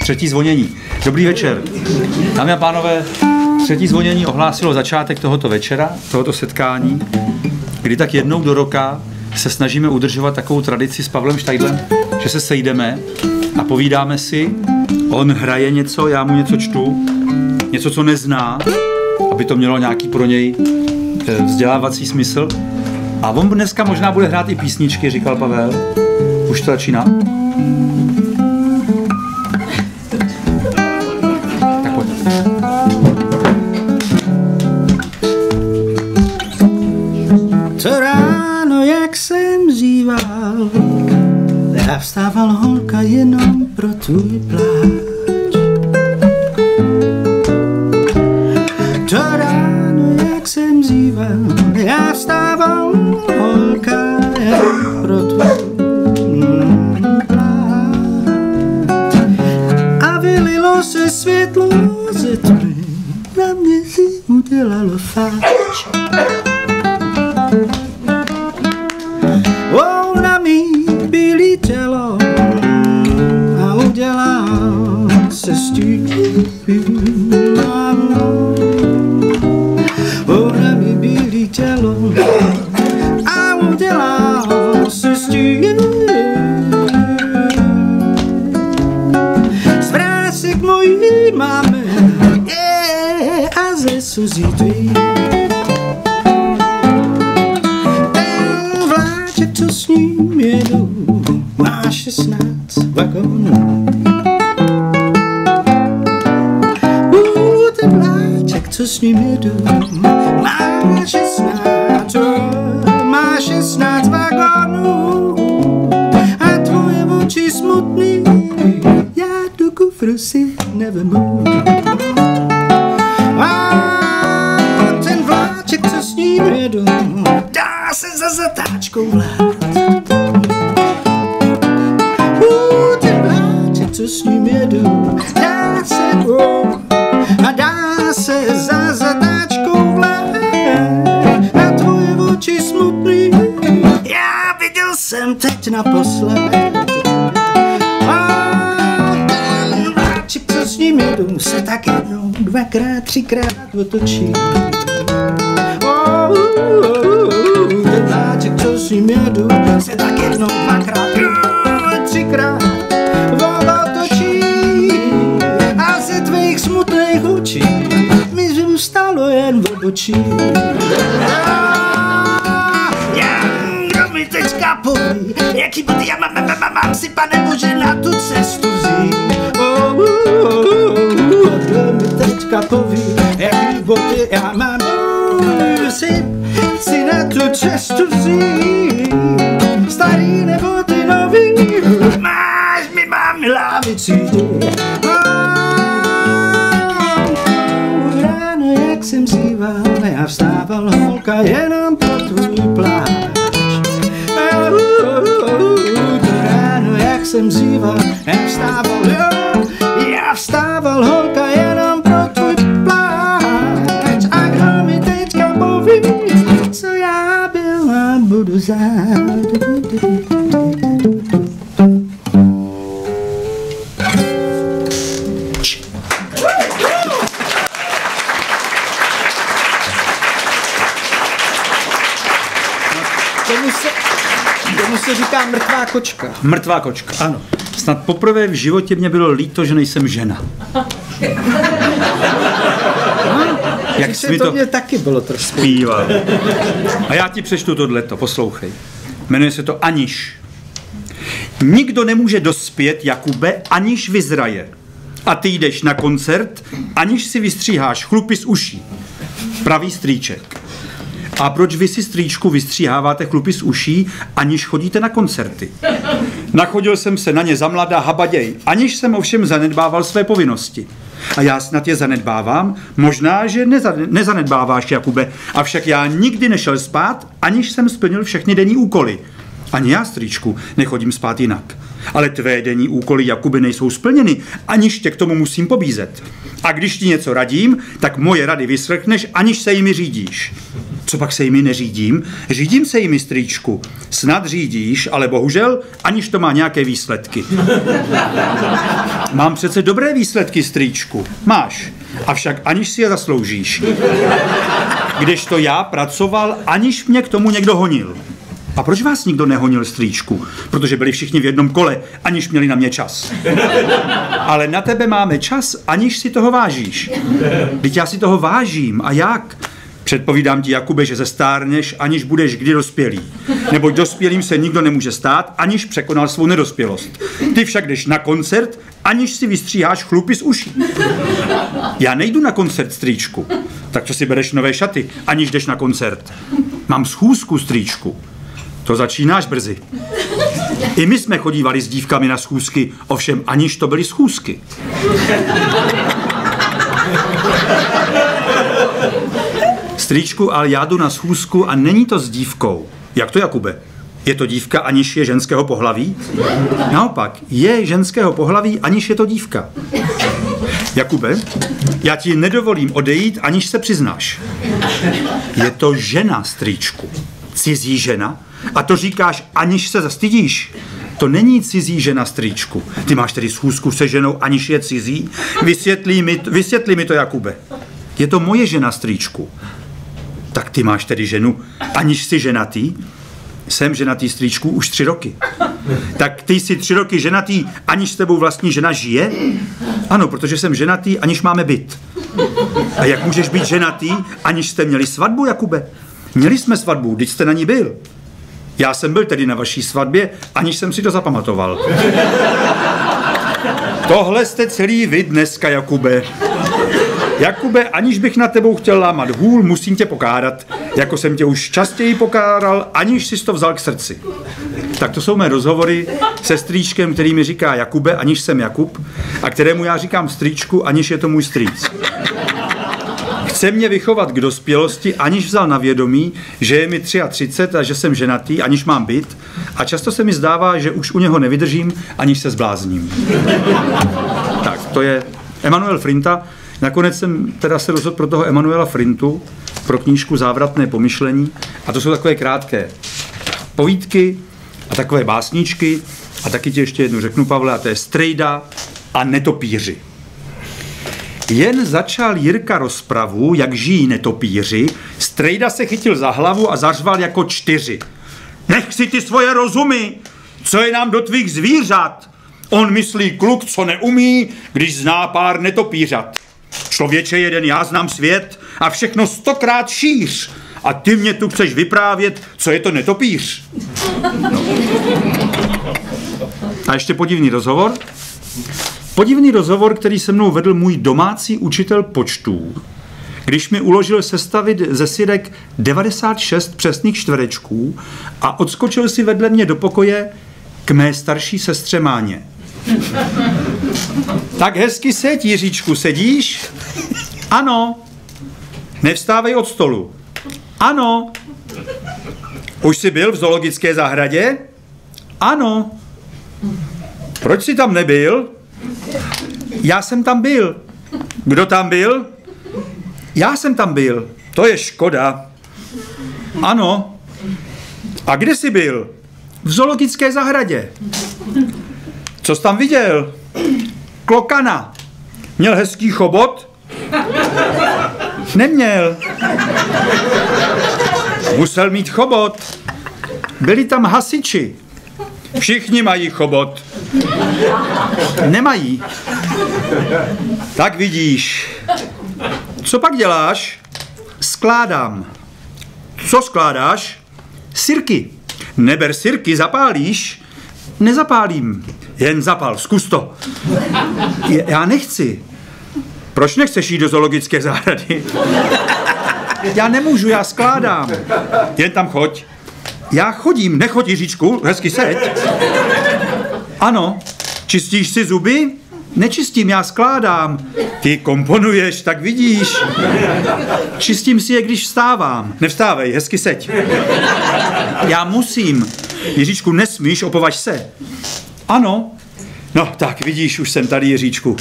Třetí zvonění. Dobrý večer. Dámy a pánové, třetí zvonění ohlásilo začátek tohoto večera, tohoto setkání, kdy tak jednou do roka se snažíme udržovat takovou tradici s Pavlem Štajdlem, že se sejdeme a povídáme si, on hraje něco, já mu něco čtu, něco, co nezná, aby to mělo nějaký pro něj eh, vzdělávací smysl. A on dneska možná bude hrát i písničky, říkal Pavel. Už to začíná? Ráno, jak vstával holka jenom pro tvůj pláč. but she se, tomu se říká mrtvá kočka. Mrtvá kočka. Ano. Snad poprvé v životě mě bylo líto, že nejsem žena. Jak Když jsi se mi to to mě taky bylo trošku. zpíval. A já ti přečtu tohleto, poslouchej. Jmenuje se to Aniš. Nikdo nemůže dospět, Jakube, aniž vyzraje. A ty jdeš na koncert, aniž si vystříháš chlupy z uší. Pravý strýček. A proč vy si strýčku vystříháváte chlupy z uší, aniž chodíte na koncerty? Nachodil jsem se na ně za mladá habaděj, aniž jsem ovšem zanedbával své povinnosti. A já snad je zanedbávám? Možná, že neza, nezanedbáváš, Jakube. Avšak já nikdy nešel spát, aniž jsem splnil všechny denní úkoly. Ani já, strýčku, nechodím spát jinak. Ale tvé denní úkoly, Jakuby, nejsou splněny, aniž tě k tomu musím pobízet. A když ti něco radím, tak moje rady vyslechneš, aniž se jimi řídíš. Co pak se jimi neřídím? Řídím se jimi, strýčku. Snad řídíš, ale bohužel, aniž to má nějaké výsledky. Mám přece dobré výsledky, strýčku. Máš. Avšak aniž si je zasloužíš. Když to já pracoval, aniž mě k tomu někdo honil. A proč vás nikdo nehonil strýčku? Protože byli všichni v jednom kole, aniž měli na mě čas. Ale na tebe máme čas, aniž si toho vážíš. Teď já si toho vážím. A jak? Předpovídám ti, Jakube, že zestárneš, aniž budeš kdy dospělý. Neboť dospělým se nikdo nemůže stát, aniž překonal svou nedospělost. Ty však jdeš na koncert, aniž si vystříháš chlupy z uší. Já nejdu na koncert, strýčku. Tak co si bereš nové šaty, aniž jdeš na koncert? Mám schůzku, strýčku. To začínáš brzy. I my jsme chodívali s dívkami na schůzky, ovšem aniž to byly schůzky. Strýčku, ale já jdu na schůzku a není to s dívkou. Jak to, Jakube? Je to dívka, aniž je ženského pohlaví? Naopak, je ženského pohlaví, aniž je to dívka. Jakube, já ti nedovolím odejít, aniž se přiznáš. Je to žena, strýčku. Cizí žena? A to říkáš, aniž se zastydíš. To není cizí žena, strýčku. Ty máš tedy schůzku se ženou, aniž je cizí? Vysvětlí mi, vysvětlí mi to, Jakube. Je to moje žena, strýčku. Tak ty máš tedy ženu, aniž jsi ženatý? Jsem ženatý strýčku už tři roky. Tak ty jsi tři roky ženatý, aniž s tebou vlastní žena žije? Ano, protože jsem ženatý, aniž máme byt. A jak můžeš být ženatý, aniž jste měli svatbu, Jakube? Měli jsme svatbu, když jste na ní byl. Já jsem byl tedy na vaší svatbě, aniž jsem si to zapamatoval. Tohle jste celý vy dneska, Jakube. Jakube, aniž bych na tebou chtěl lámat hůl, musím tě pokárat. Jako jsem tě už častěji pokáral, aniž jsi to vzal k srdci. Tak to jsou mé rozhovory se strýčkem, který mi říká Jakube, aniž jsem Jakub, a kterému já říkám strýčku, aniž je to můj strýc. Chce mě vychovat k dospělosti, aniž vzal na vědomí, že je mi 33 a že jsem ženatý, aniž mám byt. A často se mi zdává, že už u něho nevydržím, aniž se zblázním. Tak, to je Emanuel Frinta. Nakonec jsem teda se rozhodl pro toho Emanuela Frintu, pro knížku Závratné pomyšlení. A to jsou takové krátké povídky a takové básničky. A taky ti ještě jednu řeknu, Pavle, a to je Strejda a netopíři. Jen začal Jirka rozpravu, jak žijí netopíři, Strejda se chytil za hlavu a zařval jako čtyři. Nech si ty svoje rozumy, co je nám do tvých zvířat. On myslí kluk, co neumí, když zná pár netopířat. Člověče jeden, já znám svět a všechno stokrát šíř. A ty mě tu chceš vyprávět, co je to netopíř. No. A ještě podivný rozhovor. Podivný rozhovor, který se mnou vedl můj domácí učitel počtů, když mi uložil sestavit ze syrek 96 přesných čtverečků a odskočil si vedle mě do pokoje k mé starší sestře Máně. Tak hezky seď, Jiříčku, sedíš? Ano. Nevstávej od stolu. Ano. Už jsi byl v zoologické zahradě? Ano. Proč jsi tam nebyl? Já jsem tam byl. Kdo tam byl? Já jsem tam byl. To je škoda. Ano. A kde jsi byl? V zoologické zahradě. Co jsi tam viděl? Klokana. Měl hezký chobot? Neměl. Musel mít chobot. Byli tam hasiči. Všichni mají chobot. Nemají. Tak vidíš. Co pak děláš? Skládám. Co skládáš? Sirky. Neber sirky, zapálíš? Nezapálím. Jen zapal, zkus to. Já nechci. Proč nechceš jít do zoologické zahrady? Já nemůžu, já skládám. Jen tam choď. Já chodím, nechoď Jiříčku, hezky seď. Ano, čistíš si zuby? Nečistím, já skládám. Ty komponuješ, tak vidíš. Čistím si je, když vstávám. Nevstávej, hezky seď. Já musím. Jiříčku, nesmíš, opovaž se. Ano. No, tak vidíš, už jsem tady, Jiříčku.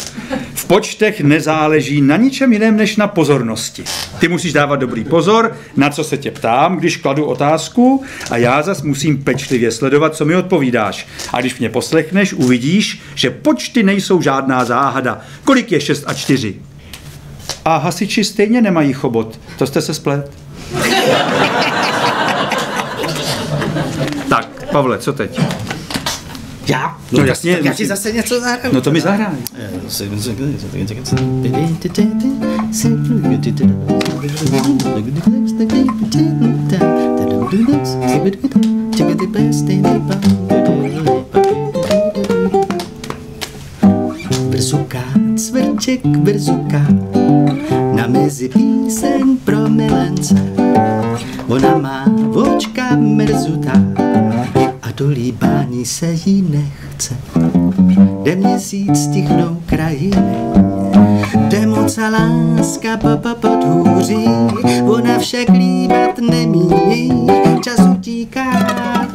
V počtech nezáleží na ničem jiném než na pozornosti. Ty musíš dávat dobrý pozor, na co se tě ptám, když kladu otázku a já zas musím pečlivě sledovat, co mi odpovídáš. A když mě poslechneš, uvidíš, že počty nejsou žádná záhada. Kolik je 6 a 4? A hasiči stejně nemají chobot. To jste se splet. tak, Pavle, co teď? Já? No jasně, Tak já ti zase něco zahraju. No to mi zahraj. Brzuká, cvrček brzuká, na mezi píseň pro milence. Ona má vočka mrzutá do líbání se jí nechce. Jde měsíc tichnou krajiny, jde moc a láska papa podhůří, ona však líbat nemíní, čas utíká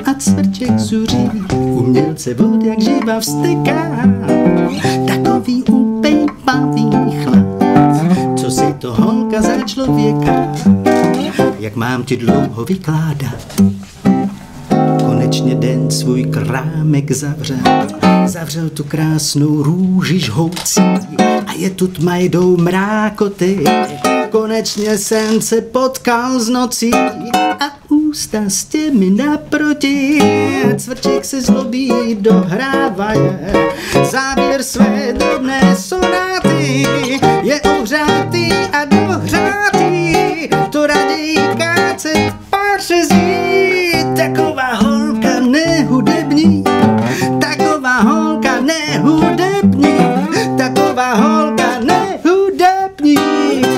a cvrček zuří. Umělce vod jak živa vsteká, takový upejpavý chlap, co si to holka za člověka, jak mám ti dlouho vykládat. Konečně den svůj krámek zavřel, zavřel tu krásnou růži žhoucí a je tu tma jdou mrákoty. Konečně jsem se potkal z nocí a ústa s těmi naproti. Cvrček se zlobí, dohrávaje závěr své drobné sonáty. Je ohřátý a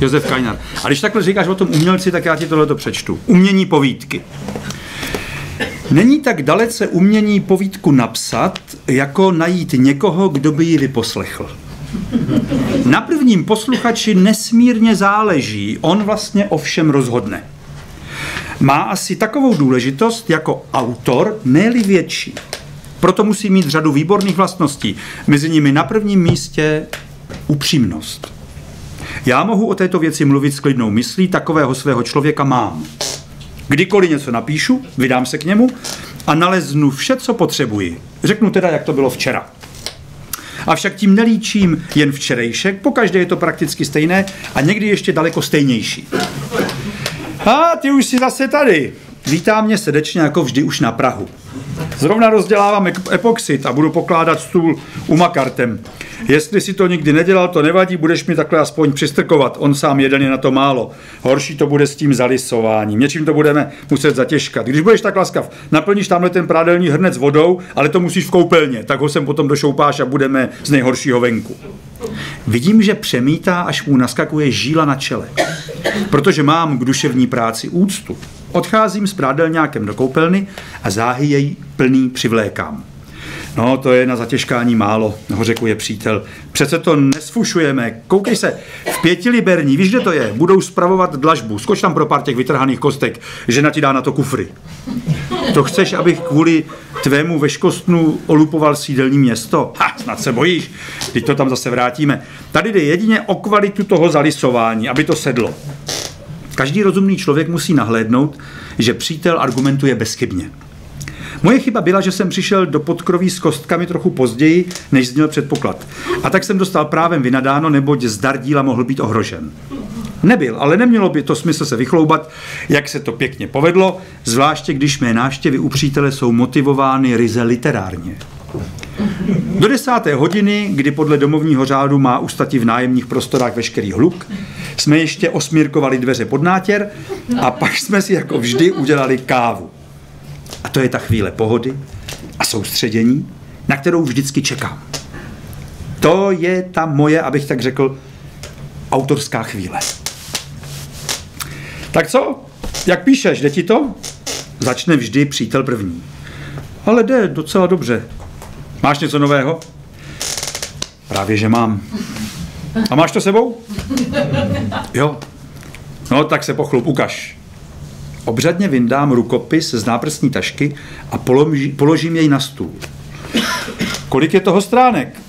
Josef Kajnar. A když takhle říkáš o tom umělci, tak já ti tohle přečtu. Umění povídky. Není tak dalece umění povídku napsat, jako najít někoho, kdo by ji vyposlechl. Na prvním posluchači nesmírně záleží, on vlastně o všem rozhodne. Má asi takovou důležitost jako autor, ne větší. Proto musí mít řadu výborných vlastností. Mezi nimi na prvním místě upřímnost. Já mohu o této věci mluvit s klidnou myslí, takového svého člověka mám. Kdykoliv něco napíšu, vydám se k němu a naleznu vše, co potřebuji. Řeknu teda, jak to bylo včera. Avšak tím nelíčím jen včerejšek, pokaždé je to prakticky stejné a někdy ještě daleko stejnější. A ty už jsi zase tady. Vítá mě srdečně jako vždy už na Prahu. Zrovna rozdělávám ep- epoxid a budu pokládat stůl u makartem. Jestli si to nikdy nedělal, to nevadí, budeš mi takhle aspoň přistrkovat. On sám jeden je na to málo. Horší to bude s tím zalisováním. Něčím to budeme muset zatěžkat. Když budeš tak laskav, naplníš tamhle ten prádelný hrnec vodou, ale to musíš v koupelně, tak ho sem potom došoupáš a budeme z nejhoršího venku. Vidím, že přemítá, až mu naskakuje žíla na čele. Protože mám k duševní práci úctu. Odcházím s prádelňákem do koupelny a záhy jej plný přivlékám. No, to je na zatěžkání málo, hořekuje přítel. Přece to nesfušujeme. Koukej se, v pěti liberní, víš, kde to je? Budou spravovat dlažbu. Skoč tam pro pár těch vytrhaných kostek. Žena ti dá na to kufry. To chceš, abych kvůli tvému veškostnu olupoval sídelní město? Ha, snad se bojíš. Teď to tam zase vrátíme. Tady jde jedině o kvalitu toho zalisování, aby to sedlo. Každý rozumný člověk musí nahlédnout, že přítel argumentuje bezchybně. Moje chyba byla, že jsem přišel do podkroví s kostkami trochu později, než zněl předpoklad. A tak jsem dostal právem vynadáno, neboť zdar díla mohl být ohrožen. Nebyl, ale nemělo by to smysl se vychloubat, jak se to pěkně povedlo, zvláště když mé návštěvy u přítele jsou motivovány ryze literárně. Do desáté hodiny, kdy podle domovního řádu má ustati v nájemních prostorách veškerý hluk, jsme ještě osmírkovali dveře pod nátěr a pak jsme si jako vždy udělali kávu. A to je ta chvíle pohody a soustředění, na kterou vždycky čekám. To je ta moje, abych tak řekl, autorská chvíle. Tak co? Jak píšeš, jde ti to? Začne vždy přítel první. Ale jde docela dobře. Máš něco nového? Právě, že mám. A máš to sebou? Jo. No, tak se pochlup, ukaž. Obřadně vyndám rukopis z náprstní tašky a položí, položím jej na stůl. Kolik je toho stránek?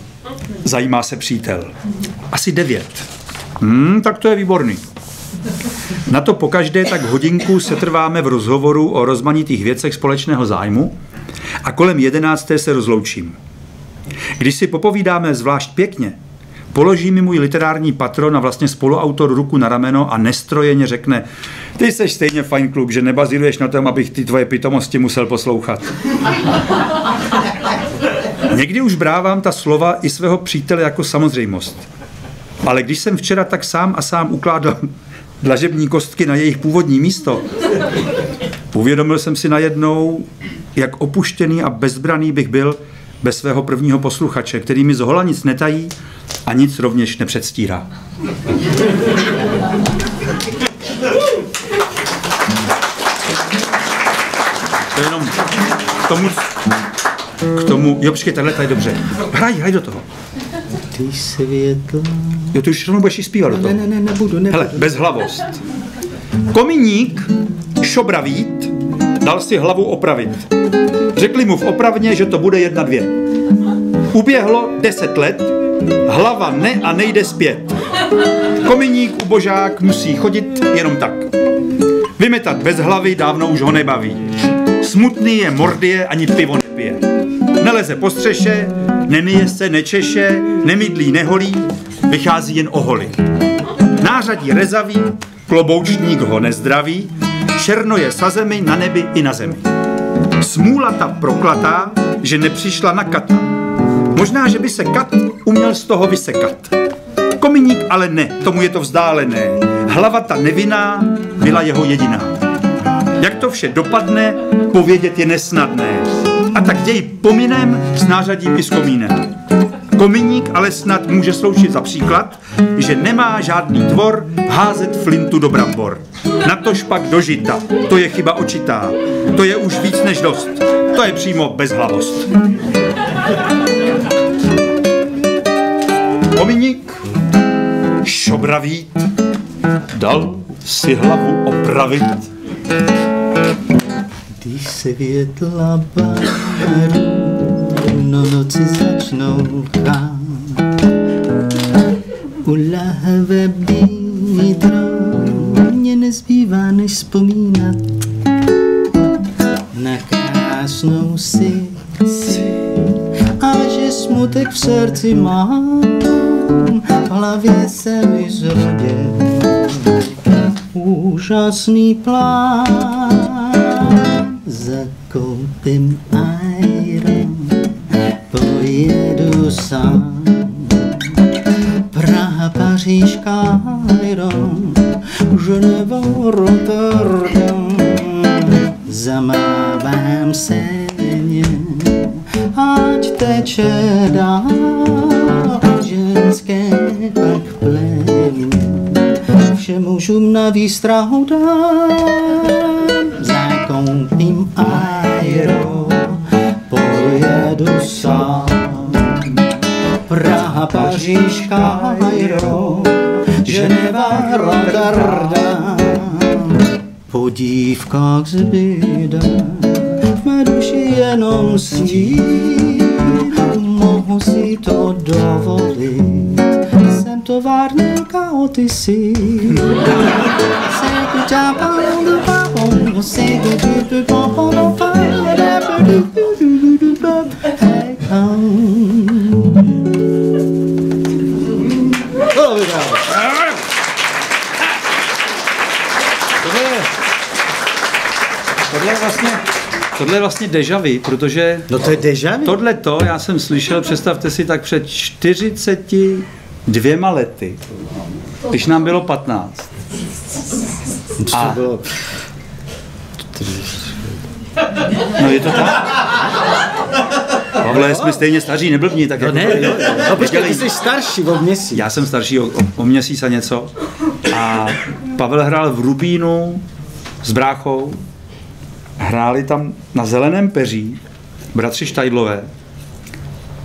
Zajímá se přítel. Asi devět. Hmm, tak to je výborný. Na to pokaždé tak hodinku se trváme v rozhovoru o rozmanitých věcech společného zájmu a kolem jedenácté se rozloučím. Když si popovídáme zvlášť pěkně, položí mi můj literární patron a vlastně spoluautor ruku na rameno a nestrojeně řekne ty seš stejně fajn kluk, že nebazíruješ na tom, abych ty tvoje pitomosti musel poslouchat. Někdy už brávám ta slova i svého přítele jako samozřejmost. Ale když jsem včera tak sám a sám ukládal dlažební kostky na jejich původní místo, uvědomil jsem si najednou, jak opuštěný a bezbraný bych byl bez svého prvního posluchače, který mi z hola nic netají a nic rovněž nepředstírá. To je jenom k tomu, k tomu, jo, počkej, tahle je dobře. Hraj, hraj do toho. Ty světla. Jo, ty už rovnou budeš zpívat do toho. Ne, ne, ne, nebudu, nebudu. Hele, bezhlavost. Kominík, šobravít, dal si hlavu opravit. Řekli mu v opravně, že to bude jedna dvě. Uběhlo deset let, hlava ne a nejde zpět. Kominík, ubožák musí chodit jenom tak. Vymetat bez hlavy dávno už ho nebaví. Smutný je mordie, ani pivo nepije. Neleze po střeše, nemije se, nečeše, nemydlí, neholí, vychází jen oholi. Nářadí rezavý, kloboučník ho nezdraví, černo je sa zemi, na nebi i na zemi. Smůla ta proklatá, že nepřišla na kata. Možná, že by se kat uměl z toho vysekat. Kominík ale ne, tomu je to vzdálené. Hlava ta nevinná byla jeho jediná. Jak to vše dopadne, povědět je nesnadné. A tak děj pominem s nářadím i s komínem. Kominík ale snad může sloužit za příklad, že nemá žádný tvor házet flintu do brambor. Natož pak do žita. To je chyba očitá. To je už víc než dost. To je přímo bezhlavost. Kominík, šobravít, dal si hlavu opravit. Když světla baru no noci začnou chát. U lahve bídro mě nezbývá než vzpomínat na krásnou si a že smutek v srdci mám, v hlavě se mi zrodil úžasný plán. Zakoupím iron, pojedu sám. Praha, Paříž, Kairo, Ženeva, Rotterdam. Zamávám se mě, ať teče dál, ženské pak plémě že mužům na výstrahu dám. Zakoupím aero, pojedu sám. Praha, Paříž, Kairo, Ženeva, Rotterdam. Po dívkách zbyde v mé duši jenom sní, mohu si to dovolit jsem továrníka o ty si. Tohle je vlastně, tohle je vlastně deja vu, protože No to je deja vu. tohle to já jsem slyšel, představte si, tak před 40 dvěma lety, když nám bylo 15. To A- bylo... No je to tak? Pavle, jsme stejně staří, neblbni, tak No jako ne, to- jo. No počkej, Dělej. ty jsi starší o měsíc. Já jsem starší o, o, o měsíc a něco. A Pavel hrál v Rubínu s bráchou. Hráli tam na zeleném peří bratři Štajdlové.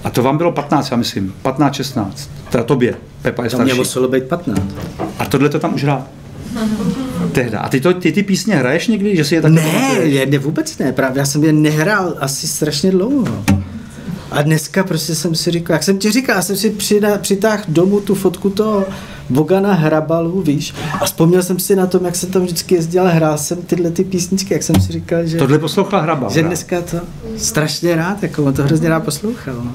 A to vám bylo 15, já myslím. 15, 16. Teda tobě. Pepa je To mě starší. muselo být 15. A tohle to tam už hrál. Tehda. A ty, to, ty ty písně hraješ někdy, že si je tak Ne, ne, ne, vůbec ne, právě já jsem je nehrál asi strašně dlouho. A dneska prostě jsem si říkal, jak jsem ti říkal, já jsem si přitáhl domů tu fotku toho Bogana Hrabalu, víš, a vzpomněl jsem si na tom, jak jsem tam vždycky jezdil hrál jsem tyhle ty písničky, jak jsem si říkal, že, Tohle poslouchal Hraba. že dneska to strašně rád, jako on to hrozně rád poslouchal. No.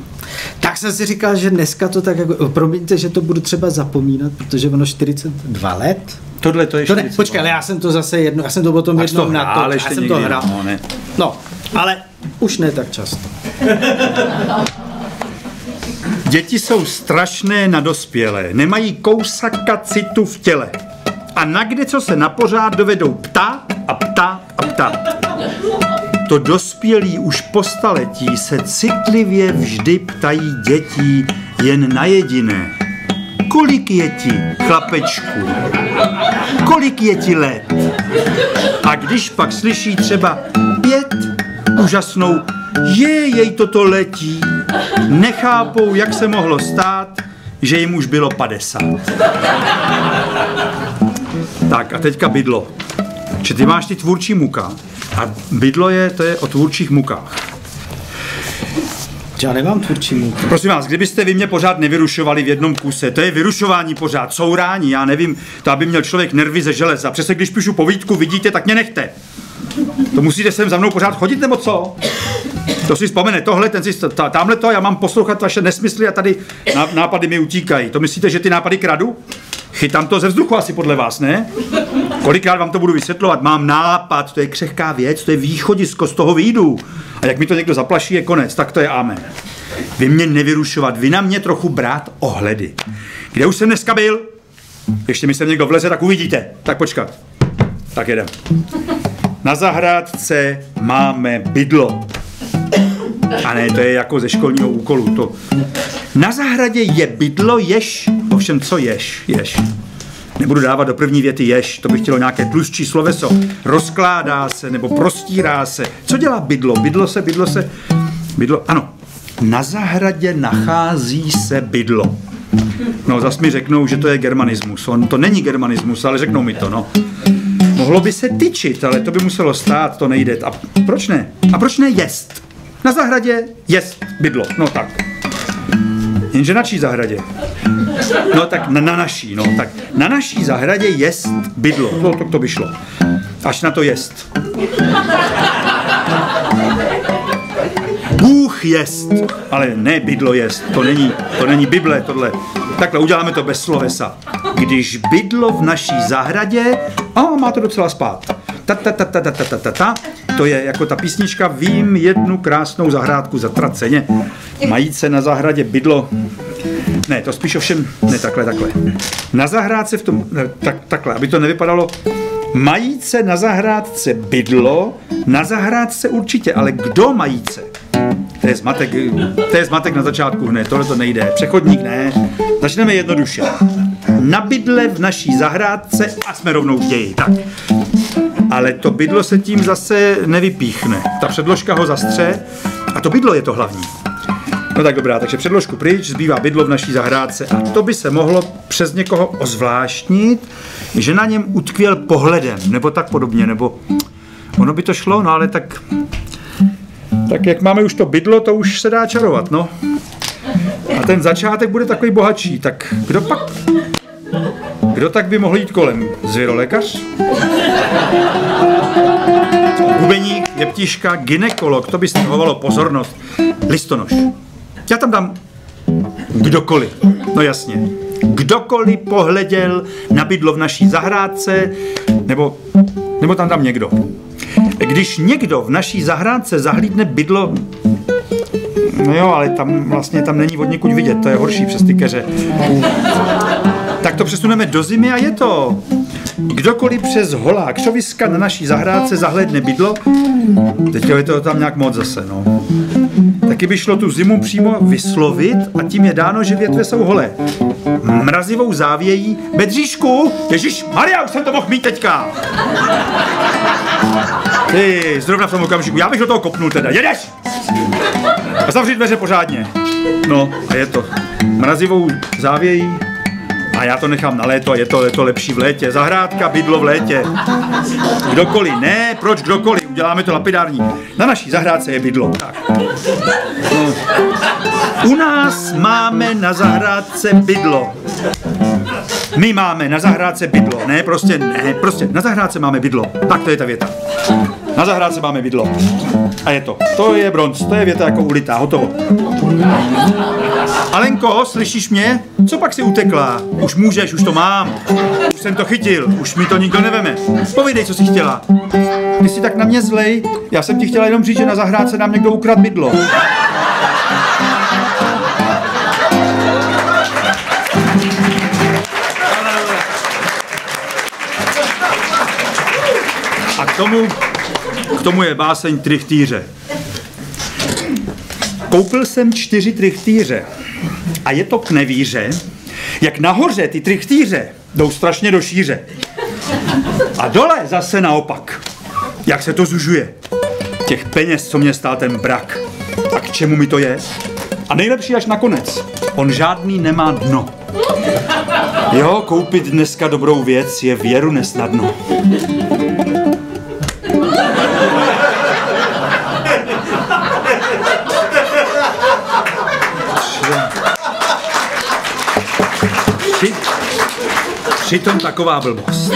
Tak jsem si říkal, že dneska to tak jako, promiňte, že to budu třeba zapomínat, protože ono 42 let, Tohle to je to ne, 40. počkej, ale já jsem to zase jedno, já jsem to potom jednou to na to, já jsem to hrál. no, ne. No, ale už ne tak často. Děti jsou strašné na dospělé, nemají kousaka citu v těle. A na kde co se na pořád dovedou ptát a ptát a ptát. To dospělí už po staletí se citlivě vždy ptají dětí jen na jediné. Kolik je ti, chlapečku? Kolik je ti let? A když pak slyší třeba pět, úžasnou, je, jej toto letí, nechápou, jak se mohlo stát, že jim už bylo 50. Tak a teďka bydlo. Že ty máš ty tvůrčí muka a bydlo je, to je o tvůrčích mukách. Já nemám tvůrčí muku. Prosím vás, kdybyste vy mě pořád nevyrušovali v jednom kuse, to je vyrušování pořád, sourání, já nevím, to aby měl člověk nervy ze železa. Přece když píšu povídku, vidíte, tak mě nechte. To musíte sem za mnou pořád chodit, nebo co? To si vzpomene, tohle, ten si, ta, tamhle to, já mám poslouchat vaše nesmysly a tady ná, nápady mi utíkají. To myslíte, že ty nápady kradu? Chytám to ze vzduchu asi podle vás, ne? Kolikrát vám to budu vysvětlovat? Mám nápad, to je křehká věc, to je východisko, z toho výjdu. A jak mi to někdo zaplaší, je konec, tak to je amen. Vy mě nevyrušovat, vy na mě trochu brát ohledy. Kde už jsem dneska byl? Ještě mi sem někdo vleze, tak uvidíte. Tak počkat. Tak jedem. Na zahrádce máme bydlo. A ne, to je jako ze školního úkolu. To. Na zahradě je bydlo, ješ, ovšem co ješ, ješ. Nebudu dávat do první věty ješ, to by chtělo nějaké tlustší sloveso. Rozkládá se nebo prostírá se. Co dělá bydlo? Bydlo se, bydlo se, bydlo, ano. Na zahradě nachází se bydlo. No, zas mi řeknou, že to je germanismus. On to není germanismus, ale řeknou mi to, no. Mohlo by se tyčit, ale to by muselo stát, to nejde. A proč ne? A proč ne jest? Na zahradě jest bydlo, no tak. Jenže na čí zahradě? No tak na, na naší, no tak na naší zahradě jest bydlo, no to, to by šlo. Až na to jest. Jest, ale ne bydlo jest, to není, to není Bible, tohle. Takhle uděláme to bez slovesa. Když bydlo v naší zahradě, a má to docela spát. Ta, ta, ta, ta, ta, ta, ta, ta, ta. To je jako ta písnička Vím jednu krásnou zahrádku zatraceně. Majíce na zahradě bydlo. Ne, to spíš ovšem, ne takhle, takhle. Na zahrádce v tom, ne, tak, takhle, aby to nevypadalo. Majíce na zahrádce bydlo, na zahrádce určitě, ale kdo majíce? To je zmatek, to je zmatek na začátku hned, tohle to nejde. Přechodník ne. Začneme jednoduše. Na bydle v naší zahrádce a jsme rovnou v ději. Tak. Ale to bydlo se tím zase nevypíchne. Ta předložka ho zastře a to bydlo je to hlavní. No tak dobrá, takže předložku pryč, zbývá bydlo v naší zahrádce a to by se mohlo přes někoho ozvláštnit, že na něm utkvěl pohledem, nebo tak podobně, nebo ono by to šlo, no ale tak tak jak máme už to bydlo, to už se dá čarovat, no. A ten začátek bude takový bohatší, tak kdo pak... Kdo tak by mohl jít kolem? Zvěrolékař? Bubeník, jeptiška, ginekolog, to by strhovalo pozornost. Listonoš. Já tam dám kdokoliv. No jasně. Kdokoliv pohleděl na bydlo v naší zahrádce, nebo, nebo tam dám někdo. Když někdo v naší zahrádce zahlídne bydlo, no jo, ale tam vlastně tam není od někud vidět, to je horší přes ty keře. Tak to přesuneme do zimy a je to. Kdokoliv přes holá křoviska na naší zahrádce zahlédne bydlo, teď je to tam nějak moc zase, no. taky by šlo tu zimu přímo vyslovit a tím je dáno, že větve jsou holé. Mrazivou závějí, Bedříšku, Ježíš Maria, už jsem to mohl mít teďka. Ty, zrovna v tom okamžiku, já bych do toho kopnul teda, jedeš! A zavřít dveře pořádně. No, a je to. Mrazivou závějí, a já to nechám na léto je to, je to lepší v létě. Zahrádka, bydlo v létě. Kdokoliv, ne, proč kdokoliv, uděláme to lapidární. Na naší zahrádce je bydlo. Tak. No. U nás máme na zahrádce bydlo. My máme na zahrádce bydlo. Ne, prostě ne, prostě na zahrádce máme bydlo. Tak to je ta věta. Na zahrádce máme bydlo. A je to. To je bronz, to je věta jako ulitá, hotovo. Alenko, slyšíš mě? Co pak si utekla? Už můžeš, už to mám. Už jsem to chytil, už mi to nikdo neveme. Povídej, co jsi chtěla. Ty jsi tak na mě zlej. Já jsem ti chtěla jenom říct, že na zahrádce nám někdo ukrad bydlo. A k tomu, k tomu je báseň trichtýře. Koupil jsem čtyři trichtýře a je to k nevíře, jak nahoře ty trichtýře jdou strašně do šíře. A dole zase naopak. Jak se to zužuje. Těch peněz, co mě stál ten brak. A k čemu mi to je? A nejlepší až nakonec. On žádný nemá dno. Jo, koupit dneska dobrou věc je věru nesnadno. Přitom taková blbost.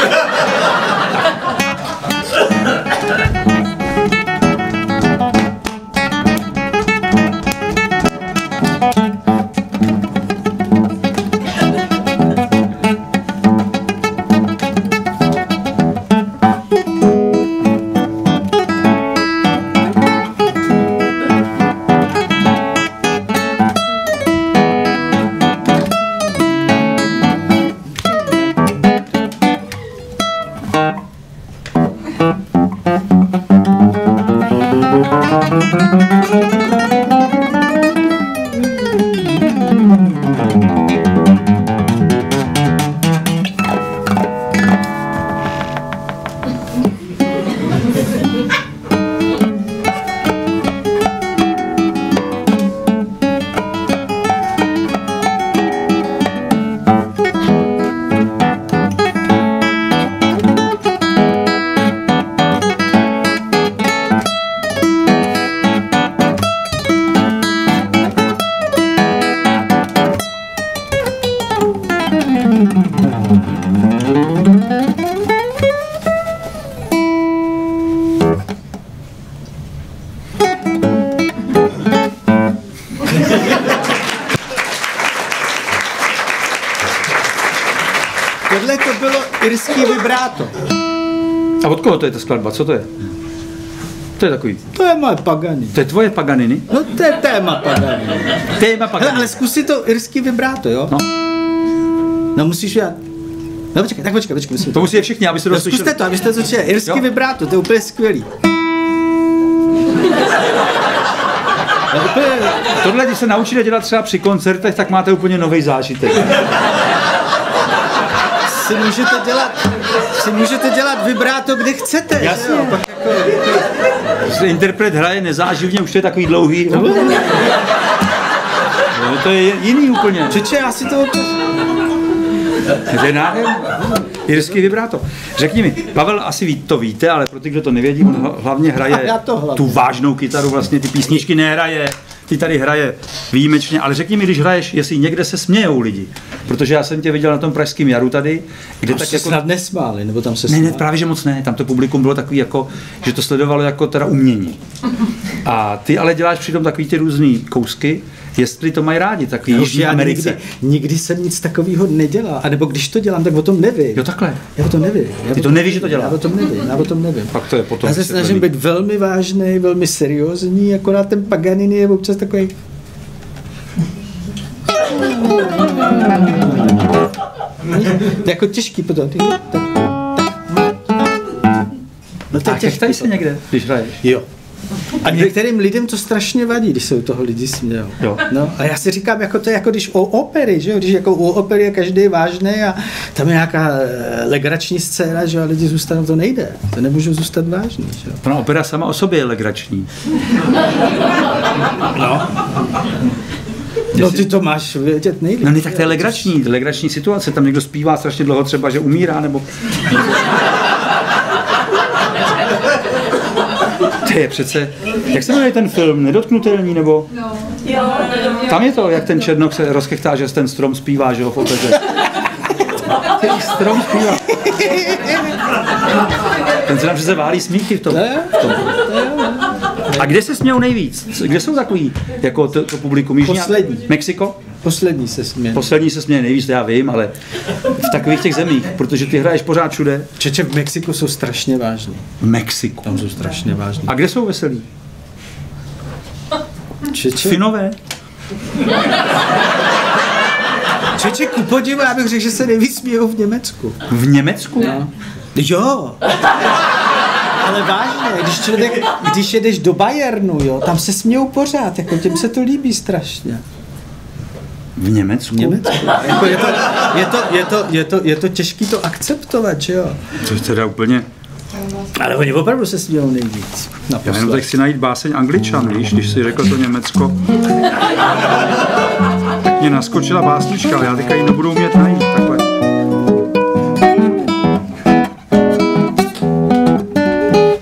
Vibráto. A od koho to je ta skladba? Co to je? To je takový. To je moje Pagani. To je tvoje Paganiny? No to je téma Pagani. Téma Hele, Paganiny. ale zkus si to irský vibráto, jo? No. No musíš já. No počkej, tak počkej, počkej. musím To musí je všichni, aby se No, to zkuste to, abyste to slyšeli. Irský Jo. vibráto, to je úplně skvělý. No, úplně, Tohle, když se naučíte dělat třeba při koncertech, tak máte úplně nový zážitek. si můžete dělat, si můžete dělat vibráto, kde chcete. že Jasně. jo? Pak jako, se interpret hraje nezáživně, už to je takový dlouhý. No, to je jiný úplně. Přeče, já si to... To je nádherný. Irský vibráto. Řekni mi, Pavel asi ví, to víte, ale pro ty, kdo to nevědí, on hla- hlavně hraje Já to hlavně. tu vážnou kytaru, vlastně ty písničky nehraje, ty tady hraje výjimečně, ale řekni mi, když hraješ, jestli někde se smějou lidi. Protože já jsem tě viděl na tom pražském jaru tady, kde Tam tak se jako... snad nesmáli, nebo tam se Ne, ne, smáli. právě že moc ne. Tam to publikum bylo takový jako, že to sledovalo jako teda umění. A ty ale děláš přitom takový ty různý kousky, jestli to mají rádi, už Jižní já Americe. nikdy, nikdy jsem nic takového nedělal. A nebo když to dělám, tak o tom nevím. Jo, takhle. Já o tom nevím. Já Ty o to nevíš, že to děláš? Já o tom nevím, já o tom nevím. Pak to je potom Já se snažím být velmi vážný, velmi seriózní, akorát ten Paganini je občas takový. To je jako těžký potom. Tak- No to je těžký. chechtaj se někde, když hraješ. Jo. A některým lidem to strašně vadí, když se u toho lidi smějou. Jo. No, a já si říkám, jako to je jako když o opery, že jo? když jako u opery je každý vážný a tam je nějaká eh, legrační scéna, že jo? a lidi zůstanou, to nejde. To nemůžou zůstat vážný. Že jo? Ona opera sama o sobě je legrační. No ty to máš vědět nejlíp. No ne, tak to je legrační, legrační situace, tam někdo zpívá strašně dlouho třeba, že umírá, nebo... To je přece, jak se jmenuje ten film, Nedotknutelný, nebo? Tam je to, jak ten Černok se rozchechtá, že ten strom zpívá, že ho v opeře. Ten strom zpívá. Ten se nám přece válí smíchy v tom. V tom. A kde se smějou nejvíc? Kde jsou takový, jako to, to publikum? Jižní- Poslední. Mexiko? Poslední se směje. Poslední se směje nejvíc, já vím, ale v takových těch zemích, protože ty hraješ pořád všude. Čeče v Mexiku jsou strašně vážní. V Mexiku. Tam jsou strašně vážní. A kde jsou veselí? Čeče, Finové? čeče ku podivu, já bych řekl, že se nejvíc smějou v Německu. V Německu? No. Jo. Ale vážně, když člověk, když jedeš do Bayernu, jo, tam se smějou pořád, jako těm se to líbí strašně. V Německu? V Německu. Jako je, to, je, to, je, to, je, to, je to těžký to akceptovat, že jo. To je teda úplně... Ale oni opravdu se smějou nejvíc. Já jenom Naposled. tak chci najít báseň Angličan, víš, když si řekl to Německo. Tak mě naskočila básnička, ale já teďka ji nebudu umět najít. Takhle.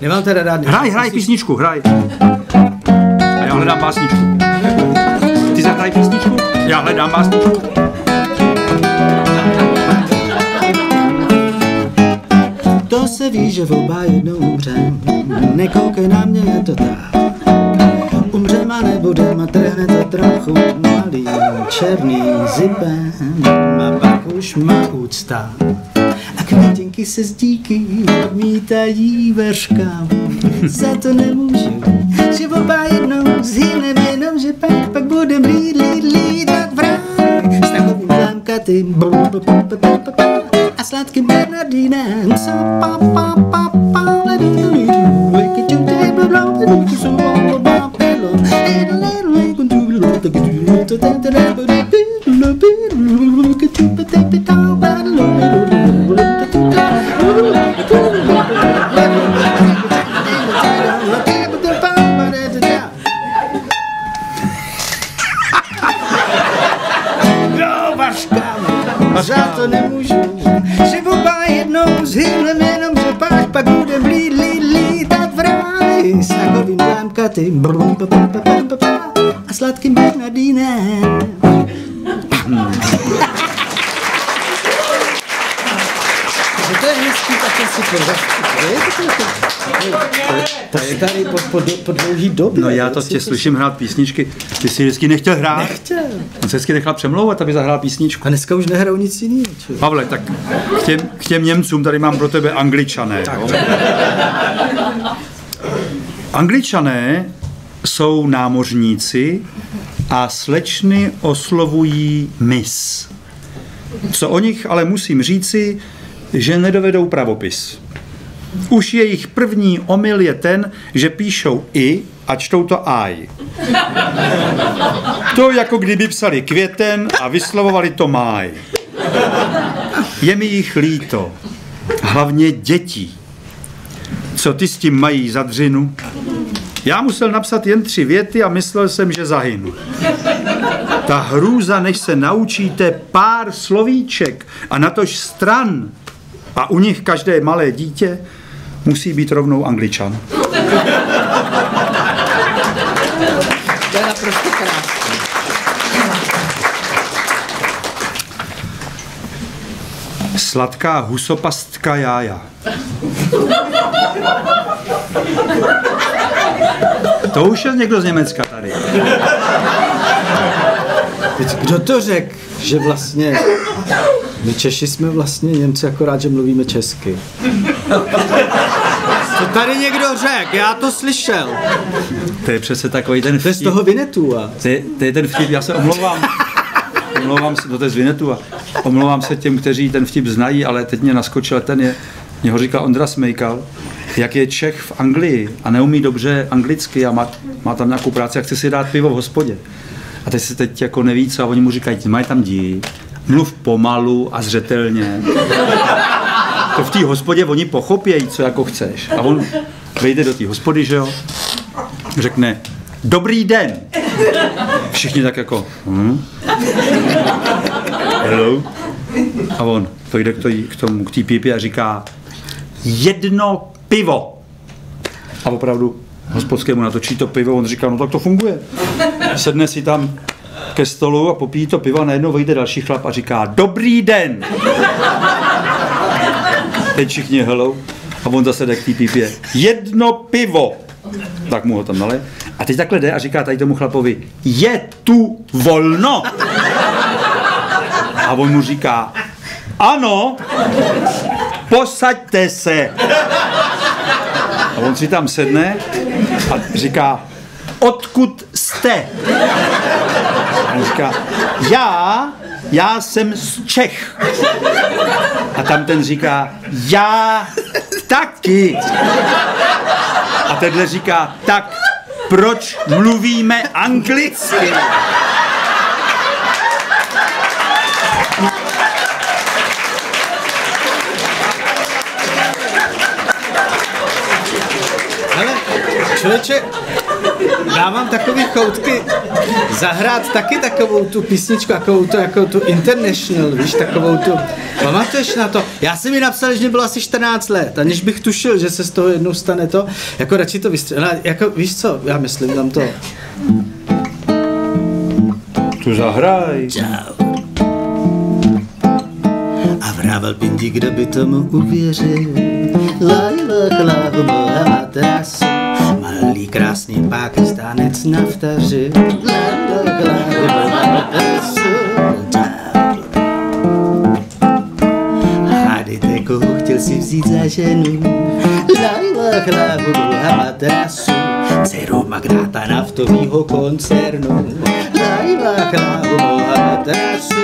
Nemám teda rád. Hraj, hraj písničku, hraj. A já hledám básničku. Ty zahraj písničku? Já hledám básničku. To se ví, že oba jednou umřem. Nekoukej na mě, je to tak. Umřem a nebudem a trhne to trochu malý černý zibem. A pak už má úcta. A květinky se z díky odmítají vrškám. Za to nemůžu, že oba jednou zhyneme jenom, že pak, pak budem lít, zámkatým a sladkým Bernardinem. So pa pa pa pa době. No já to tě slyším hrát písničky. Ty jsi vždycky nechtěl hrát. Nechtěl. On se vždycky nechal přemlouvat, aby zahrál písničku. A dneska už nehrajou nic jiného. Pavle, tak k těm, k těm Němcům tady mám pro tebe Angličané. Jo? Angličané jsou námořníci a slečny oslovují mis. Co o nich ale musím říci, že nedovedou pravopis. Už jejich první omyl je ten, že píšou i a čtou to aj. To jako kdyby psali květen a vyslovovali to máj. Je mi jich líto. Hlavně dětí. Co ty s tím mají za dřinu? Já musel napsat jen tři věty a myslel jsem, že zahynu. Ta hrůza, než se naučíte pár slovíček a natož stran a u nich každé malé dítě musí být rovnou angličan. To je naprosto krásné. Sladká husopastka jája. To už je někdo z Německa tady. Teď, kdo to řekl, že vlastně my Češi jsme vlastně Němci akorát, že mluvíme česky. To tady někdo řekl, já to slyšel. To je přece takový ten To je z vtip. toho Vinetua. To je, to je ten vtip, já se omlouvám. Omlouvám se, no to je z Vinetu a omlouvám se těm, kteří ten vtip znají, ale teď mě naskočil ten je, mě ho říkal Ondra Smejkal, jak je Čech v Anglii a neumí dobře anglicky a má, má tam nějakou práci a chce si dát pivo v hospodě. A teď se teď jako neví co a oni mu říkají, mají tam dí, mluv pomalu a zřetelně. To v té hospodě oni pochopějí, co jako chceš. A on vejde do té hospody, že jo, řekne, dobrý den. Všichni tak jako, hm? hello. A on dojde k, tý, k tomu, k té pípě a říká, jedno pivo. A opravdu hospodskému natočí to pivo, on říká, no tak to funguje. Sedne si tam ke stolu a popíjí to pivo a najednou vejde další chlap a říká, dobrý den. Teď všichni hello. A on zase jde k pípě, jedno pivo. Tak mu ho tam nalej. A teď takhle jde a říká tady tomu chlapovi, je tu volno. A on mu říká, ano, posaďte se. A on si tam sedne a říká, odkud jste? On říká, já, já jsem z Čech. A tam ten říká, já taky. A tenhle říká, tak proč mluvíme anglicky? Člověče, já mám takový choutky zahrát taky takovou tu písničku, takovou tu, jako tu international, víš, takovou tu, pamatuješ na to? Já jsem mi napsal, že mě bylo asi 14 let, aniž bych tušil, že se z toho jednou stane to, jako radši to vystřelit, jako víš co, já myslím tam to. Tu zahraj. Čau. A vrával Pindi, kdo by tomu uvěřil. Laila, klávu, moha matrasu. Malý krásný pákistánec na. Čau. Hádejte, koho chtěl si vzít za ženu. Laila, klávu, moha matrasu. Dceru magnáta naftovýho koncernu. Laila, klávu, moha matrasu.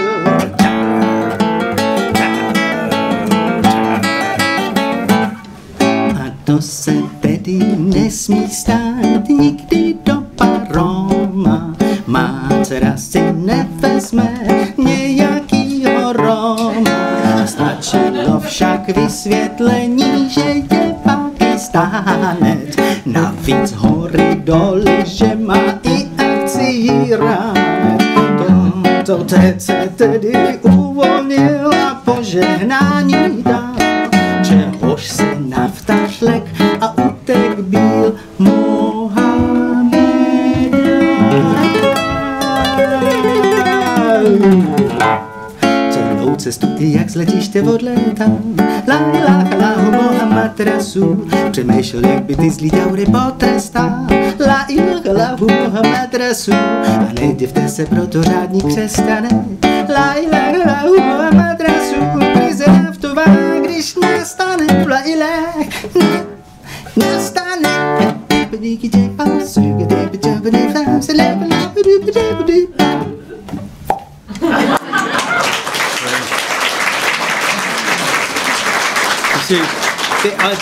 A to se tedy nesmí stát nikdy do paroma. Má dcera si nevezme nějakýho Roma. Stačilo však vysvětlení, Přemýšlel, jak by ty zlý taury potrestal La ilaha la Mohamed Rasul A nedivte se, proto řádník přestane. La ilaha la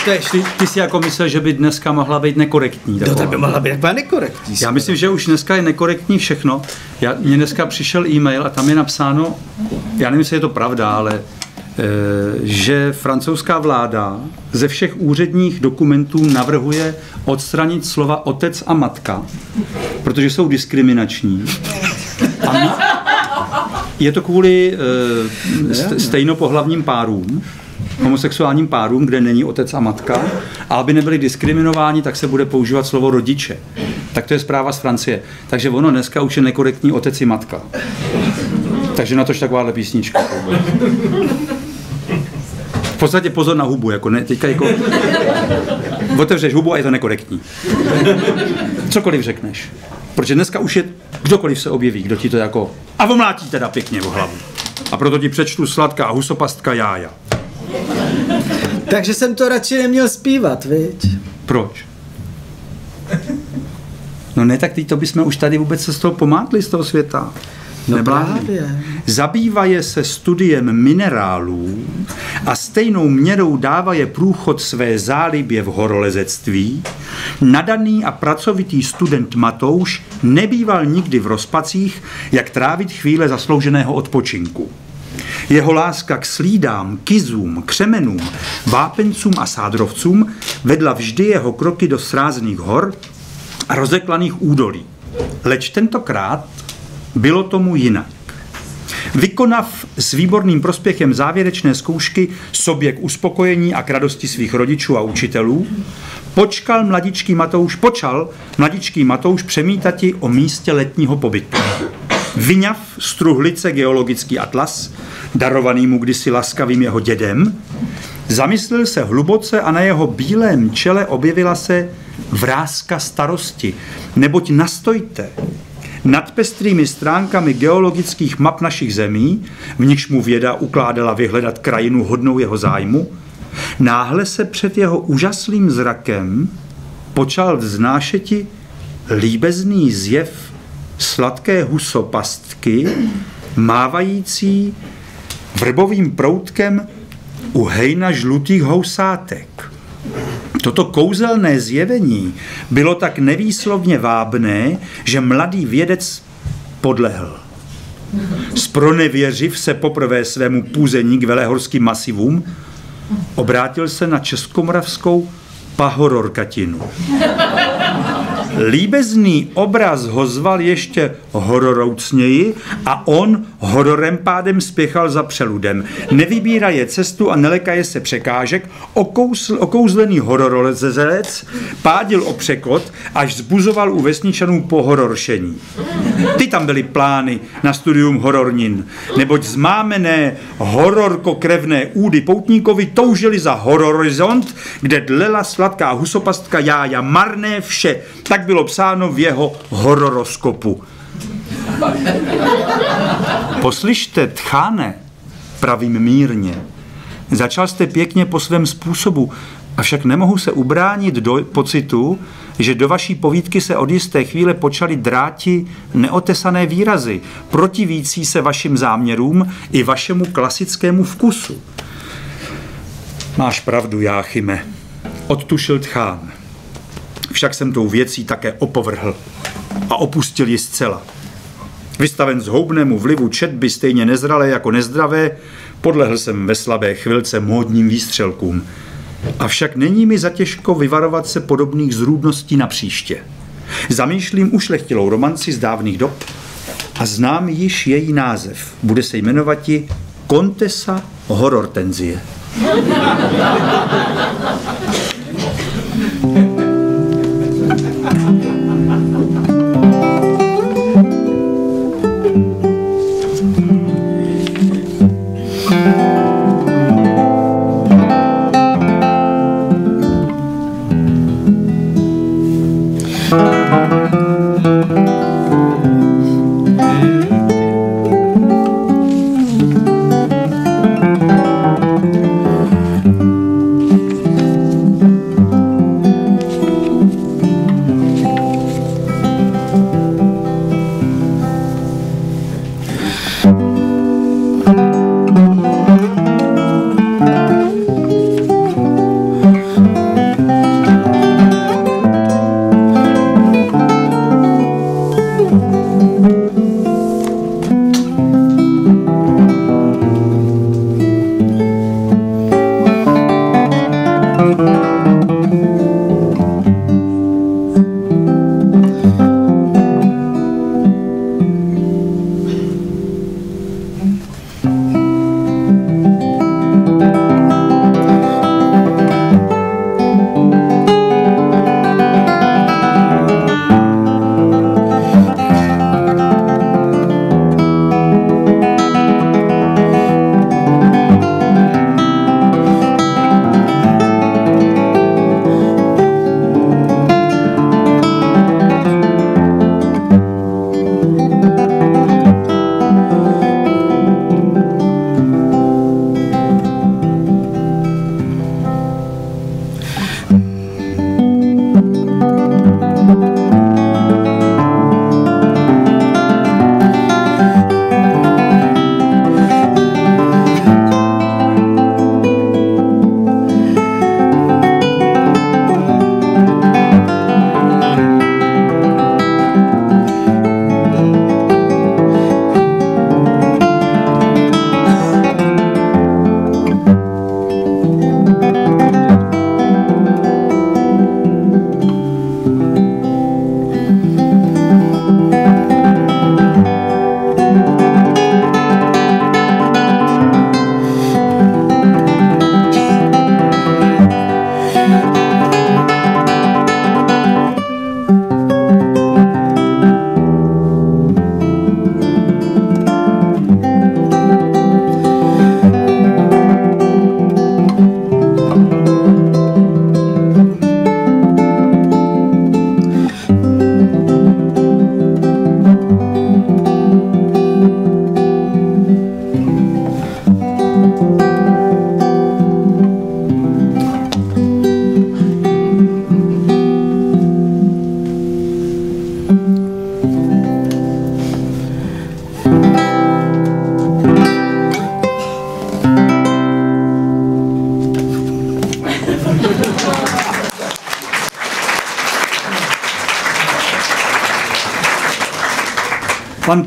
je, ty, ty jsi jako myslel, že by dneska mohla být nekorektní. No taková. tak by mohla být taková nekorektní. Já myslím, že už dneska je nekorektní všechno. Já, mně dneska přišel e-mail a tam je napsáno, já nevím, jestli je to pravda, ale e, že francouzská vláda ze všech úředních dokumentů navrhuje odstranit slova otec a matka, protože jsou diskriminační. A je to kvůli e, st- stejnopohlavním párům, homosexuálním párům, kde není otec a matka, a aby nebyli diskriminováni, tak se bude používat slovo rodiče. Tak to je zpráva z Francie. Takže ono dneska už je nekorektní otec i matka. Takže na tož takováhle písnička. V podstatě pozor na hubu, jako ne, teďka jako otevřeš hubu a je to nekorektní. Cokoliv řekneš. Protože dneska už je, kdokoliv se objeví, kdo ti to jako, a omlátí teda pěkně o hlavu. A proto ti přečtu sladká husopastka jája. Takže jsem to radši neměl zpívat, viď? Proč? No ne, tak teď to bychom už tady vůbec se z toho pomátli, z toho světa. No Neblázní. právě. Zabývaje se studiem minerálů a stejnou měrou dávaje průchod své zálibě v horolezectví, nadaný a pracovitý student Matouš nebýval nikdy v rozpacích, jak trávit chvíle zaslouženého odpočinku. Jeho láska k slídám, kizům, křemenům, vápencům a sádrovcům vedla vždy jeho kroky do srázných hor a rozeklaných údolí. Leč tentokrát bylo tomu jinak. Vykonav s výborným prospěchem závěrečné zkoušky sobě k uspokojení a k radosti svých rodičů a učitelů, počkal mladičký Matouš, počal mladičký Matouš přemítati o místě letního pobytu. Vyňav z truhlice geologický atlas, darovaný mu kdysi laskavým jeho dědem, zamyslel se hluboce a na jeho bílém čele objevila se vrázka starosti. Neboť nastojte, nad pestrými stránkami geologických map našich zemí, v nichž mu věda ukládala vyhledat krajinu hodnou jeho zájmu, náhle se před jeho úžaslým zrakem počal vznášeti líbezný zjev sladké husopastky, mávající vrbovým proutkem u hejna žlutých housátek. Toto kouzelné zjevení bylo tak nevýslovně vábné, že mladý vědec podlehl. Spronevěřiv se poprvé svému půzení k velehorským masivům, obrátil se na českomoravskou pahororkatinu. Líbezný obraz ho zval ještě hororoucněji a on hororem pádem spěchal za přeludem. Nevybíraje cestu a nelekaje se překážek, okousl, okouzlený hororolezec pádil o překot, až zbuzoval u vesničanů po hororšení. Ty tam byly plány na studium horornin, neboť zmámené hororkokrevné údy poutníkovi toužili za hororizont, kde dlela sladká husopastka jája marné vše. Tak bylo psáno v jeho hororoskopu. Poslyšte, tcháne, pravím mírně, začal jste pěkně po svém způsobu, avšak nemohu se ubránit do pocitu, že do vaší povídky se od jisté chvíle počaly dráti neotesané výrazy, protivící se vašim záměrům i vašemu klasickému vkusu. Máš pravdu, Jáchyme, odtušil tchán. Však jsem tou věcí také opovrhl a opustil ji zcela. Vystaven zhoubnému vlivu četby stejně nezralé jako nezdravé, podlehl jsem ve slabé chvilce módním výstřelkům. Avšak není mi zatěžko vyvarovat se podobných zrůdností na příště. Zamýšlím ušlechtilou romanci z dávných dob a znám již její název. Bude se jmenovati Kontesa Horortenzie.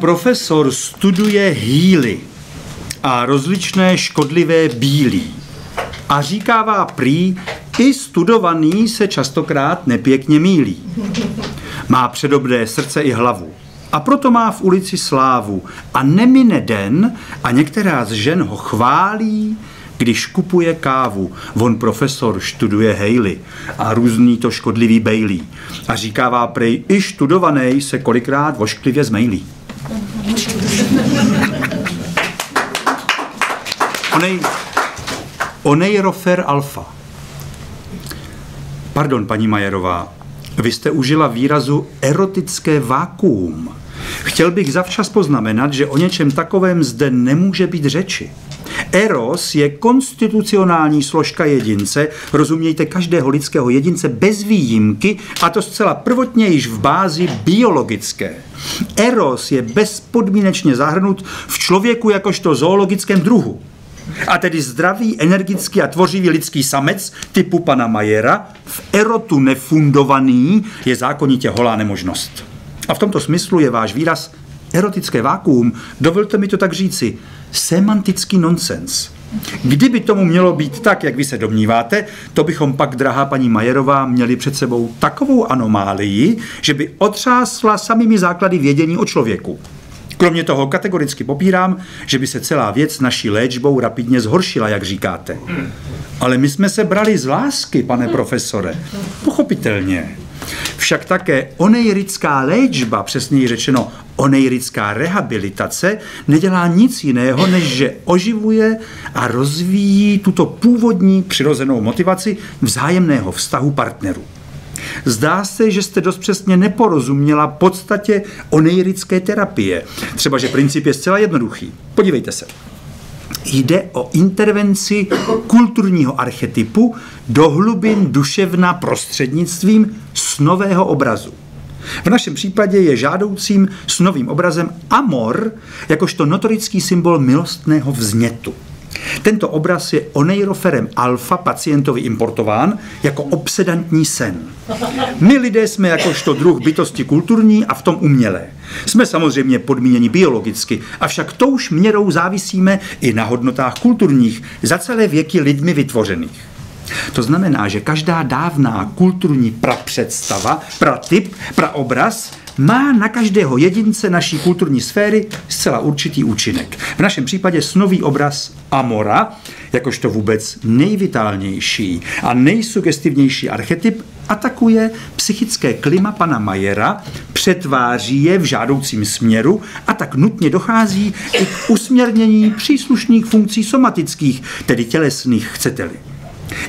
Profesor studuje hýly a rozličné škodlivé bílí. A říkává prý, i studovaný se častokrát nepěkně mílí. Má předobné srdce i hlavu. A proto má v ulici slávu. A nemine den a některá z žen ho chválí, když kupuje kávu. On profesor študuje Haley a různý to škodlivý Bailey. A říkává prej, i študovaný se kolikrát vošklivě zmejlí. Onej rofer alfa. Pardon, paní Majerová, vy jste užila výrazu erotické vákuum. Chtěl bych zavčas poznamenat, že o něčem takovém zde nemůže být řeči. Eros je konstitucionální složka jedince, rozumějte každého lidského jedince bez výjimky, a to zcela prvotně již v bázi biologické. Eros je bezpodmínečně zahrnut v člověku jakožto zoologickém druhu. A tedy zdravý, energický a tvořivý lidský samec typu pana Majera v erotu nefundovaný je zákonitě holá nemožnost. A v tomto smyslu je váš výraz erotické vákuum, dovolte mi to tak říci, semantický nonsens. Kdyby tomu mělo být tak, jak vy se domníváte, to bychom pak, drahá paní Majerová, měli před sebou takovou anomálii, že by otřásla samými základy vědění o člověku. Kromě toho kategoricky popírám, že by se celá věc naší léčbou rapidně zhoršila, jak říkáte. Ale my jsme se brali z lásky, pane profesore. Pochopitelně. Však také onejrická léčba, přesněji řečeno onejrická rehabilitace, nedělá nic jiného, než že oživuje a rozvíjí tuto původní přirozenou motivaci vzájemného vztahu partnerů. Zdá se, že jste dost přesně neporozuměla podstatě onejrické terapie. Třeba, že princip je zcela jednoduchý. Podívejte se. Jde o intervenci kulturního archetypu do hlubin duševna prostřednictvím snového obrazu. V našem případě je žádoucím snovým obrazem amor, jakožto notorický symbol milostného vznětu. Tento obraz je oneiroferem alfa pacientovi importován jako obsedantní sen. My lidé jsme jakožto druh bytosti kulturní a v tom umělé. Jsme samozřejmě podmíněni biologicky, avšak touž měrou závisíme i na hodnotách kulturních, za celé věky lidmi vytvořených. To znamená, že každá dávná kulturní prapředstava, pratyp, praobraz má na každého jedince naší kulturní sféry zcela určitý účinek. V našem případě snový obraz Amora, jakožto vůbec nejvitálnější a nejsugestivnější archetyp, atakuje psychické klima pana Majera, přetváří je v žádoucím směru a tak nutně dochází i k usměrnění příslušných funkcí somatických, tedy tělesných, chcete-li.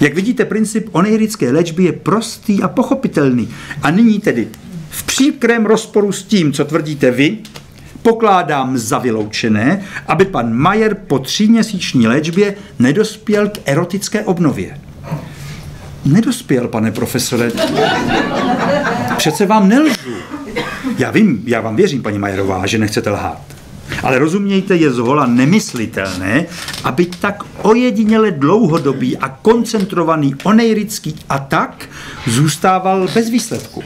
Jak vidíte, princip onejrické léčby je prostý a pochopitelný. A nyní tedy v příkrém rozporu s tím, co tvrdíte vy, pokládám za vyloučené, aby pan Majer po tříměsíční léčbě nedospěl k erotické obnově. Nedospěl, pane profesore. Přece vám nelžu. Já vím, já vám věřím, paní Majerová, že nechcete lhát. Ale rozumějte, je zhola nemyslitelné, aby tak ojediněle dlouhodobý a koncentrovaný onejrický atak zůstával bez výsledku.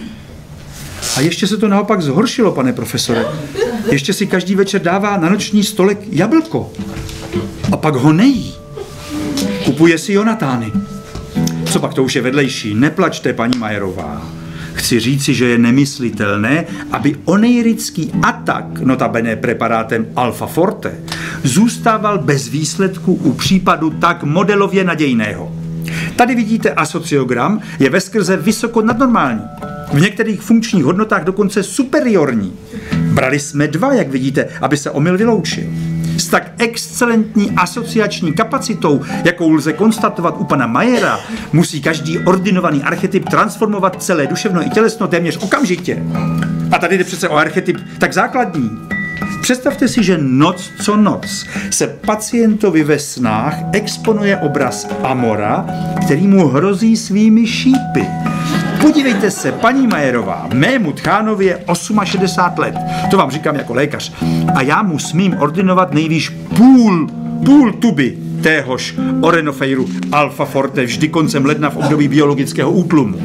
A ještě se to naopak zhoršilo, pane profesore. Ještě si každý večer dává na noční stolek jablko. A pak ho nejí. Kupuje si Jonatány. Co pak to už je vedlejší? Neplačte, paní Majerová. Chci říci, že je nemyslitelné, aby onejrický atak, notabene preparátem Alfa Forte, zůstával bez výsledku u případu tak modelově nadějného. Tady vidíte asociogram, je ve skrze vysoko nadnormální. V některých funkčních hodnotách dokonce superiorní. Brali jsme dva, jak vidíte, aby se omyl vyloučil. S tak excelentní asociační kapacitou, jakou lze konstatovat u pana Majera, musí každý ordinovaný archetyp transformovat celé duševno i tělesno téměř okamžitě. A tady jde přece o archetyp tak základní. Představte si, že noc co noc se pacientovi ve snách exponuje obraz Amora, který mu hrozí svými šípy. Podívejte se, paní Majerová, mému tchánovi je 68 let. To vám říkám jako lékař. A já mu smím ordinovat nejvýš půl, půl tuby téhož orenofejru alfa forte vždy koncem ledna v období biologického útlumu.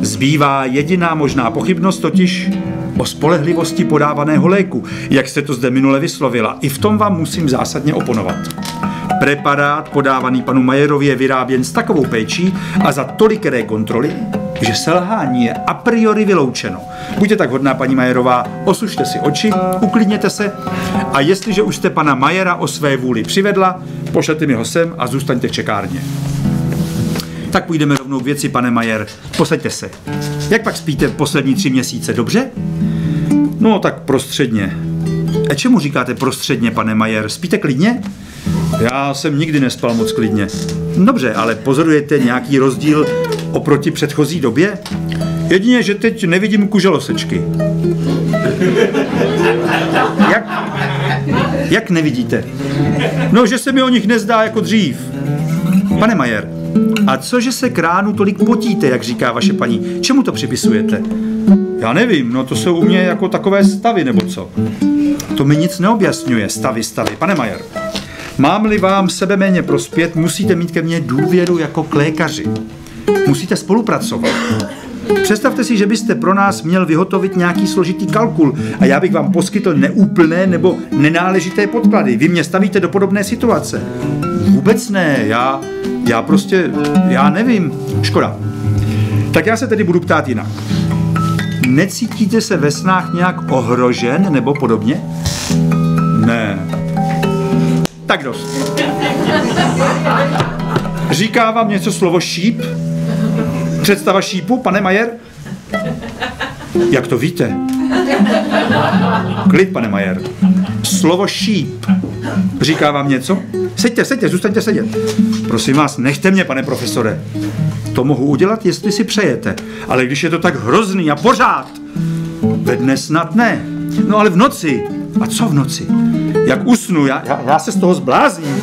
Zbývá jediná možná pochybnost, totiž o spolehlivosti podávaného léku, jak jste to zde minule vyslovila. I v tom vám musím zásadně oponovat. Preparát podávaný panu Majerovi je vyráběn s takovou péčí a za tolikeré kontroly, že selhání je a priori vyloučeno. Buďte tak hodná, paní Majerová, osušte si oči, uklidněte se a jestliže už jste pana Majera o své vůli přivedla, pošlete mi ho sem a zůstaňte v čekárně. Tak půjdeme rovnou k věci, pane Majer. Posaďte se. Jak pak spíte poslední tři měsíce, dobře? No, tak prostředně. A čemu říkáte prostředně, pane Majer? Spíte klidně? Já jsem nikdy nespal moc klidně. Dobře, ale pozorujete nějaký rozdíl oproti předchozí době? Jedině, že teď nevidím kuželosečky. Jak, jak nevidíte? No, že se mi o nich nezdá jako dřív. Pane Majer, a cože se kránu tolik potíte, jak říká vaše paní? Čemu to připisujete? Já nevím, no to jsou u mě jako takové stavy, nebo co? To mi nic neobjasňuje, stavy, stavy. Pane Majer, mám-li vám sebe méně prospět, musíte mít ke mně důvěru jako k lékaři. Musíte spolupracovat. Představte si, že byste pro nás měl vyhotovit nějaký složitý kalkul a já bych vám poskytl neúplné nebo nenáležité podklady. Vy mě stavíte do podobné situace. Vůbec ne, já, já prostě, já nevím. Škoda. Tak já se tedy budu ptát jinak. Necítíte se ve snách nějak ohrožen nebo podobně? Tak dost. Říká vám něco slovo šíp? Představa šípu, pane Majer? Jak to víte? Klid, pane Majer. Slovo šíp. Říká vám něco? Seďte, seďte, zůstaňte sedět. Prosím vás, nechte mě, pane profesore. To mohu udělat, jestli si přejete. Ale když je to tak hrozný a pořád, ve dne snad ne. No ale v noci. A co v noci? Jak usnu, já, já, já se z toho zblázním.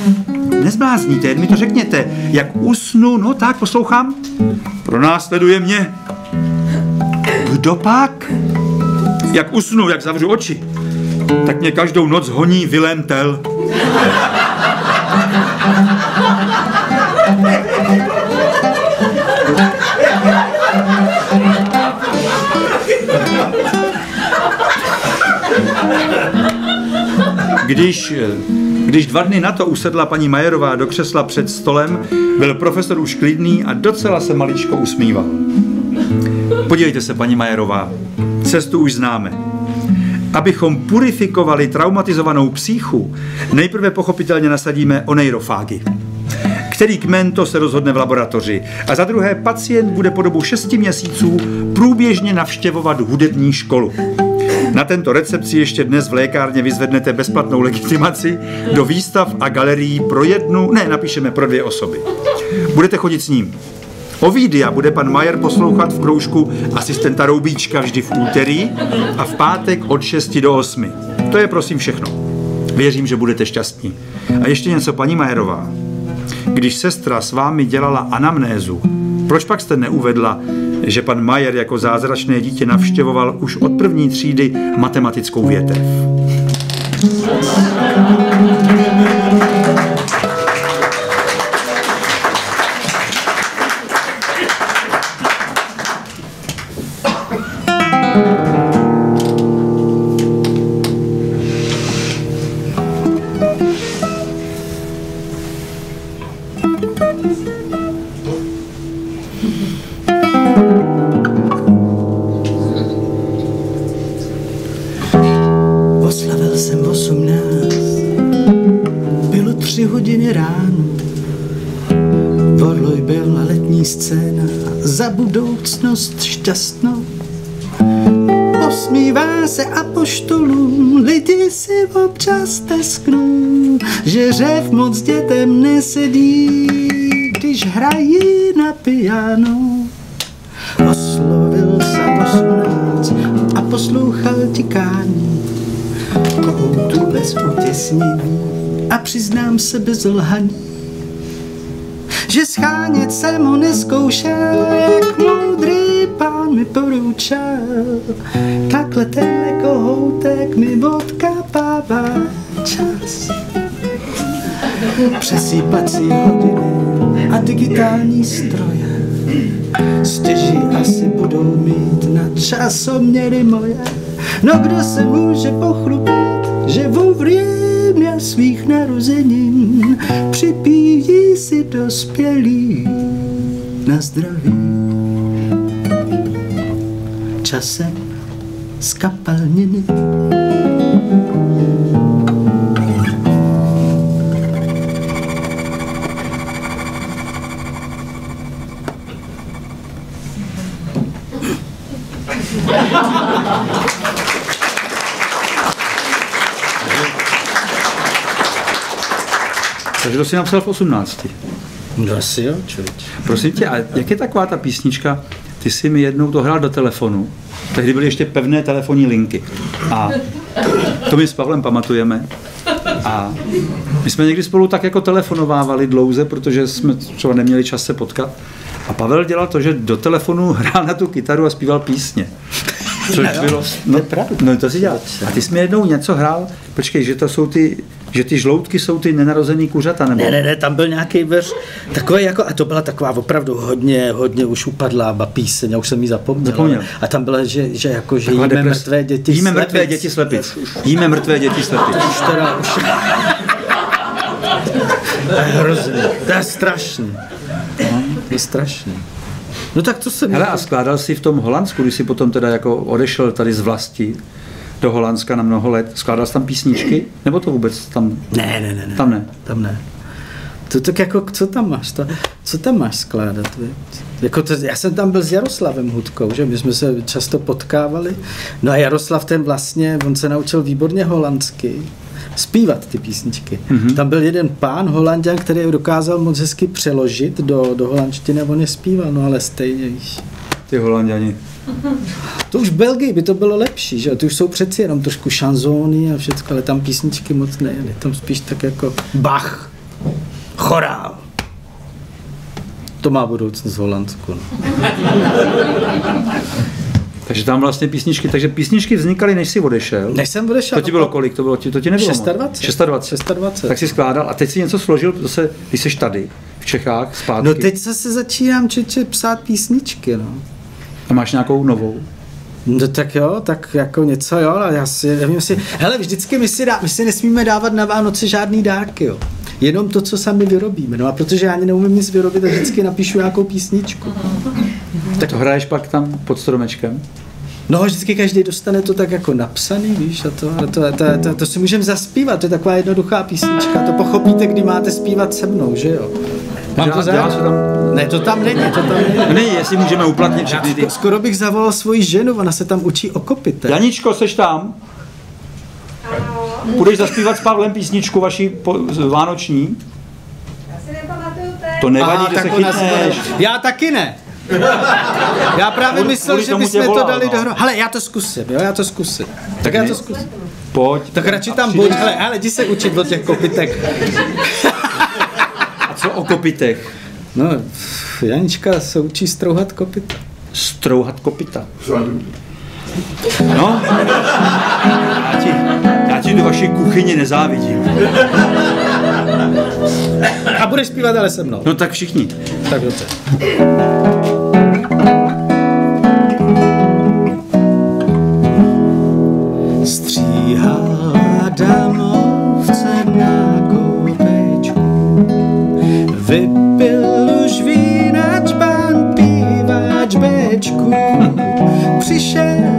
Nezblázníte, jen mi to řekněte. Jak usnu, no tak, poslouchám. Pronásleduje mě. Kdo pak? Jak usnu, jak zavřu oči, tak mě každou noc honí Vilém Tel. Když, když dva dny na to usedla paní Majerová do křesla před stolem, byl profesor už klidný a docela se maličko usmíval. Podívejte se, paní Majerová, cestu už známe. Abychom purifikovali traumatizovanou psíchu, nejprve pochopitelně nasadíme oneiroфаgy který kmen to se rozhodne v laboratoři. A za druhé, pacient bude po dobu 6 měsíců průběžně navštěvovat hudební školu. Na tento recept si ještě dnes v lékárně vyzvednete bezplatnou legitimaci do výstav a galerií pro jednu, ne, napíšeme pro dvě osoby. Budete chodit s ním. Ovídia bude pan Majer poslouchat v kroužku asistenta Roubíčka vždy v úterý a v pátek od 6 do 8. To je prosím všechno. Věřím, že budete šťastní. A ještě něco, paní Majerová. Když sestra s vámi dělala anamnézu, proč pak jste neuvedla, že pan Majer jako zázračné dítě navštěvoval už od první třídy matematickou větev? Se bez lhaní, že schánět jsem ho neskoušel, jak moudrý pán mi poručil. Takhle ten kohoutek mi odkapává čas. Přesýpací hodiny a digitální stroje stěží asi budou mít na časoměry moje No kdo se může pochlubit, že vo vrěmě svých narozenin připíjí si dospělí na zdraví. Časem z kapalniny Takže to si napsal v 18. No asi jo, člověč. Prosím tě, a jak je taková ta písnička? Ty jsi mi jednou to hrál do telefonu. Tehdy byly ještě pevné telefonní linky. A to my s Pavlem pamatujeme. A my jsme někdy spolu tak jako telefonovávali dlouze, protože jsme třeba neměli čas se potkat. A Pavel dělal to, že do telefonu hrál na tu kytaru a zpíval písně. Což bylo, no, no to si dělal. A ty jsi mi jednou něco hrál, počkej, že to jsou ty, že ty žloutky jsou ty nenarozený kuřata, nebo? Ne, ne, ne, tam byl nějaký verš, takový jako, a to byla taková opravdu hodně, hodně už upadlá píseň, já už jsem ji zapomněl. Zapomněl. A tam bylo, že, že jako, že Taková jíme depres- mrtvé děti Jíme slepic. mrtvé děti slepic. Jíme mrtvé děti slepic. Už teda, už... To je hrozný, to je strašný. No, to je strašný. No tak to jsem... Hele, a skládal jsi v tom Holandsku, když jsi potom teda jako odešel tady z vlasti do Holandska na mnoho let, skládal jsi tam písničky? Nebo to vůbec tam, Ne, ne, ne, ne. tam ne? Tam ne. To tak jako, co tam máš? To, co tam máš skládat? Jako to, já jsem tam byl s Jaroslavem Hudkou, že my jsme se často potkávali. No a Jaroslav ten vlastně, on se naučil výborně holandsky zpívat ty písničky. Mm-hmm. Tam byl jeden pán holanděn, který je dokázal moc hezky přeložit do, do holandštiny a on je zpíval, no ale stejně, víš. Ty Holanděni. To už v Belgii by to bylo lepší, že? Ty už jsou přeci jenom trošku šanzóny a všechno, ale tam písničky moc nejeli. Tam spíš tak jako Bach, chorál. To má budoucnost v Holandsku. No. Takže tam vlastně písničky, takže písničky vznikaly, než jsi odešel. Než jsem odešel. To ti bylo kolik? To, bylo, to ti nebylo? moc? 26. 26. 26. Tak si skládal a teď si něco složil zase, když jsi tady, v Čechách, zpátky. No teď zase začínám čeče psát písničky, no. A máš nějakou novou? No tak jo, tak jako něco jo, ale já si, nevím si, hele, vždycky my si, dá, my si nesmíme dávat na Vánoce žádný dárky, jo. Jenom to, co sami vyrobíme. No a protože já ani neumím nic vyrobit, tak vždycky napíšu nějakou písničku. Tak to hraješ pak tam pod stromečkem? No, vždycky každý dostane to tak jako napsaný, víš, a to, a to, to, to, to si můžeme zaspívat, to je taková jednoduchá písnička, to pochopíte, kdy máte zpívat se mnou, že jo? Mám to dělá se tam- Ne, to tam není, to tam není. Ne, jestli můžeme uplatnit všechny ty... Já skoro bych zavolal svoji ženu, ona se tam učí okopit. Janičko, seš tam? Budeš zaspívat s Pavlem písničku vaší po, vánoční? Já si nepamatuju teď. To nevadí, že se to chytneš. ne- Já taky ne. Já právě myslel, že bychom to volal, dali no. dohromady. Hele, já to zkusím, jo, já to zkusím. Tak já ne- to zkusím. Pojď. Tak radši tam buď, hele, hele, jdi se učit od těch kopitek. Co o kopitech? No, Janička se učí strouhat kopita. Strouhat kopita. No, já ti, já ti do vaší kuchyni nezávidím. A budeš zpívat ale se mnou. No tak všichni. Tak dobře. Přišel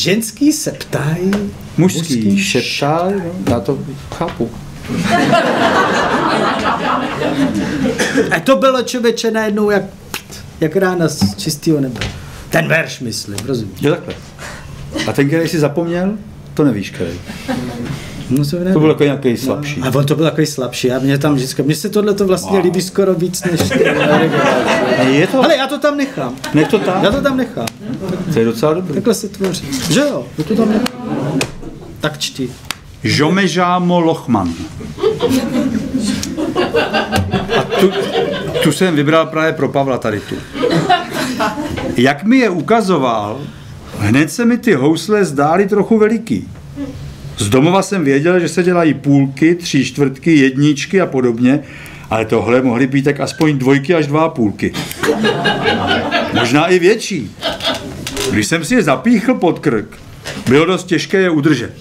ženský se ptají. Mužský šeptá, no, já to chápu. A to bylo člověče najednou jak, jak rána z čistého nebe. Ten verš myslím, rozumíš? Jo, takhle. A ten, který jsi zapomněl, to nevíš, který. No, to, To byl jako nějaký slabší. A on to byl takový slabší. A mě tam vždycky, mně se tohle to vlastně Wow. líbí skoro víc než... Je to? Ale já to tam nechám. Nech to tam. Já to tam nechám. To je docela dobrý. Takhle se tvoří. Že jo? Já to tam. Tak čti. Žomežámo Lochman. A tu, tu jsem vybral právě pro Pavla tady tu. Jak mi je ukazoval, hned se mi ty housle zdály trochu veliký. Z domova jsem věděl, že se dělají půlky, tři čtvrtky, jedničky a podobně, ale tohle mohly být tak aspoň dvojky až dva půlky. Možná i větší. Když jsem si je zapíchl pod krk, bylo dost těžké je udržet.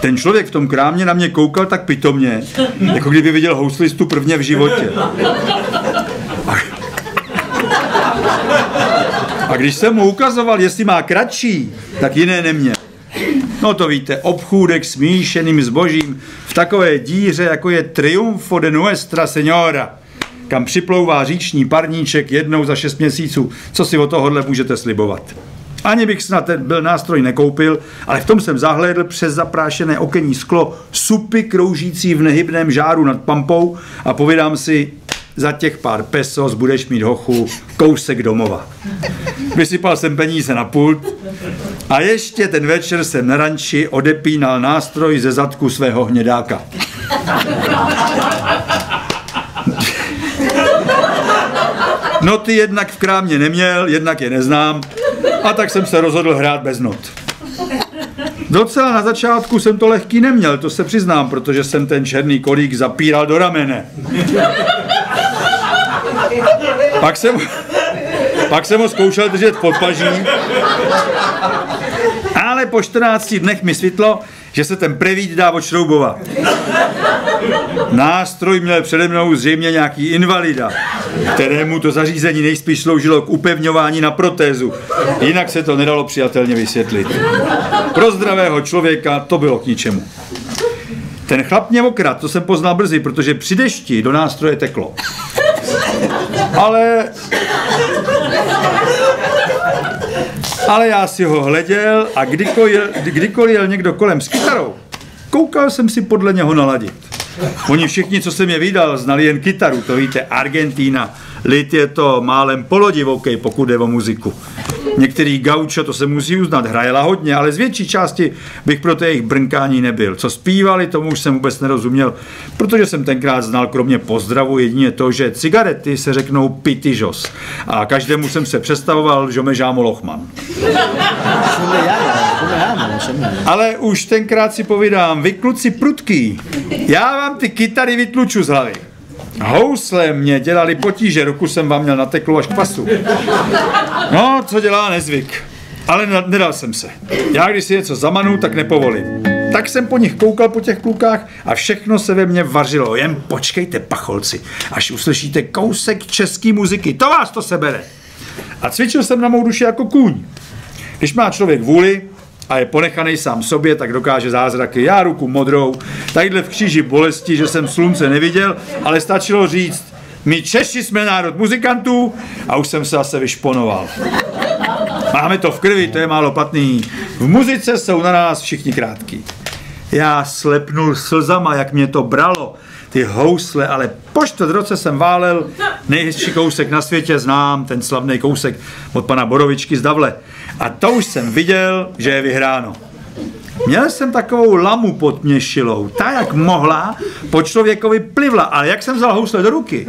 Ten člověk v tom krámě na mě koukal tak pitomně, jako kdyby viděl houslistu prvně v životě. A, a když jsem mu ukazoval, jestli má kratší, tak jiné neměl. No to víte, obchůdek s míšeným zbožím v takové díře, jako je Triumfo de Nuestra Señora, kam připlouvá říční parníček jednou za šest měsíců. Co si o tohohle můžete slibovat? Ani bych snad ten byl nástroj nekoupil, ale v tom jsem zahlédl přes zaprášené okenní sklo supy kroužící v nehybném žáru nad pampou a povídám si, za těch pár pesos budeš mít hochu kousek domova. Vysypal jsem peníze na pult a ještě ten večer jsem na ranči odepínal nástroj ze zadku svého hnědáka. No ty jednak v krámě neměl, jednak je neznám a tak jsem se rozhodl hrát bez not. Docela na začátku jsem to lehký neměl, to se přiznám, protože jsem ten černý kolík zapíral do ramene. Pak jsem, pak jsem ho zkoušel držet pod paží, ale po 14 dnech mi světlo, že se ten prevít dá odšroubovat. Nástroj měl přede mnou zřejmě nějaký invalida, kterému to zařízení nejspíš sloužilo k upevňování na protézu. Jinak se to nedalo přijatelně vysvětlit. Pro zdravého člověka to bylo k ničemu. Ten chlap mě okrad, to jsem poznal brzy, protože při dešti do nástroje teklo. Ale... Ale já si ho hleděl a kdykoliv jel, kdykoliv jel někdo kolem s kytarou, koukal jsem si podle něho naladit. Oni všichni, co jsem je vydal, znali jen kytaru, to víte, Argentína. Lid je to málem polodivokej, pokud jde o muziku. Některý gaučo, to se musí uznat, hrajela hodně, ale z větší části bych pro to jejich brnkání nebyl. Co zpívali, tomu už jsem vůbec nerozuměl, protože jsem tenkrát znal kromě pozdravu jedině to, že cigarety se řeknou pitijos. A každému jsem se představoval, že žámo Lochman. Ale už tenkrát si povídám, vy kluci prudký, já vám ty kytary vytluču z hlavy. Housle mě dělali potíže, ruku jsem vám měl nateklu až k pasu. No, co dělá nezvyk. Ale nedal jsem se. Já když si něco zamanu, tak nepovolím. Tak jsem po nich koukal po těch klukách a všechno se ve mně vařilo. Jen počkejte, pacholci, až uslyšíte kousek české muziky. To vás to sebere. A cvičil jsem na mou duši jako kůň. Když má člověk vůli, a je ponechaný sám sobě, tak dokáže zázraky. Já ruku modrou, tadyhle v kříži bolesti, že jsem slunce neviděl, ale stačilo říct, my Češi jsme národ muzikantů a už jsem se zase vyšponoval. Máme to v krvi, to je málo platný. V muzice jsou na nás všichni krátký. Já slepnul slzama, jak mě to bralo, ty housle, ale po čtvrt roce jsem válel nejhezčí kousek na světě, znám ten slavný kousek od pana Borovičky z Davle. A to už jsem viděl, že je vyhráno. Měl jsem takovou lamu pod měšilou. Ta, jak mohla, po člověkovi plivla. Ale jak jsem vzal housle do ruky,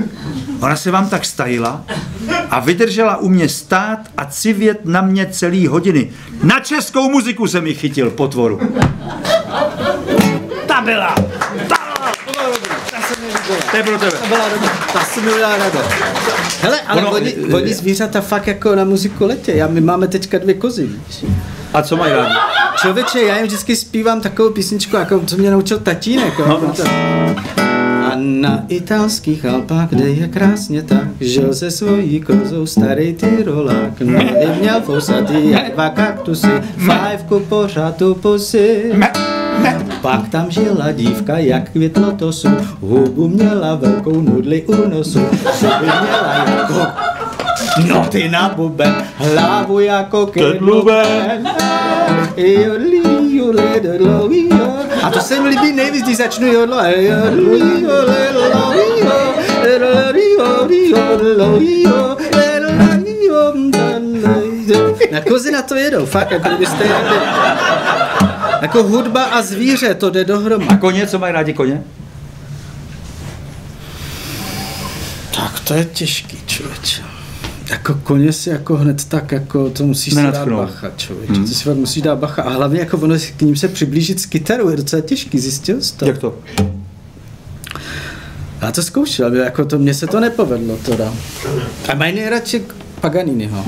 ona se vám tak stajila a vydržela u mě stát a civět na mě celý hodiny. Na českou muziku jsem ji chytil potvoru. Ta byla! To je pro tebe. Ta byla dobrá. Ta se mi udělala radost. Hele, ale Ono- oni, oni zvířata fakt jako na muziku letě. Já, my máme teďka dvě kozy, víš. A co mají rádi? Člověče, já jim vždycky zpívám takovou písničku, jako co mě naučil tatínek. No, to. A na italských Alpách, kde je krásně tak, žil se svojí kozou starý tyrolák. No i měl fousatý jak dva kaktusy, fajfku pořád tu pusy. Pak tam žila dívka, jak květ lotosu, hubu měla velkou nudli u nosu, zuby měla jako noty na buben, hlavu jako kedluben. A to se mi líbí nejvíc, když začnu jodlo. Na kozy na to jedou, fakt, jako kdybyste jeli. Jako hudba a zvíře, to jde dohromady. A koně, co mají rádi koně? Tak to je těžký, člověče. Jako koně si jako hned tak, jako to musíš si dát bacha, člověče. Hmm. To si fakt musíš dát bacha. A hlavně jako ono k ním se přiblížit s kytarou je docela těžký, zjistil jsi to? Jak to? Já to zkoušel, ale jako to, mně se to nepovedlo teda. A mají nejradši Paganiniho.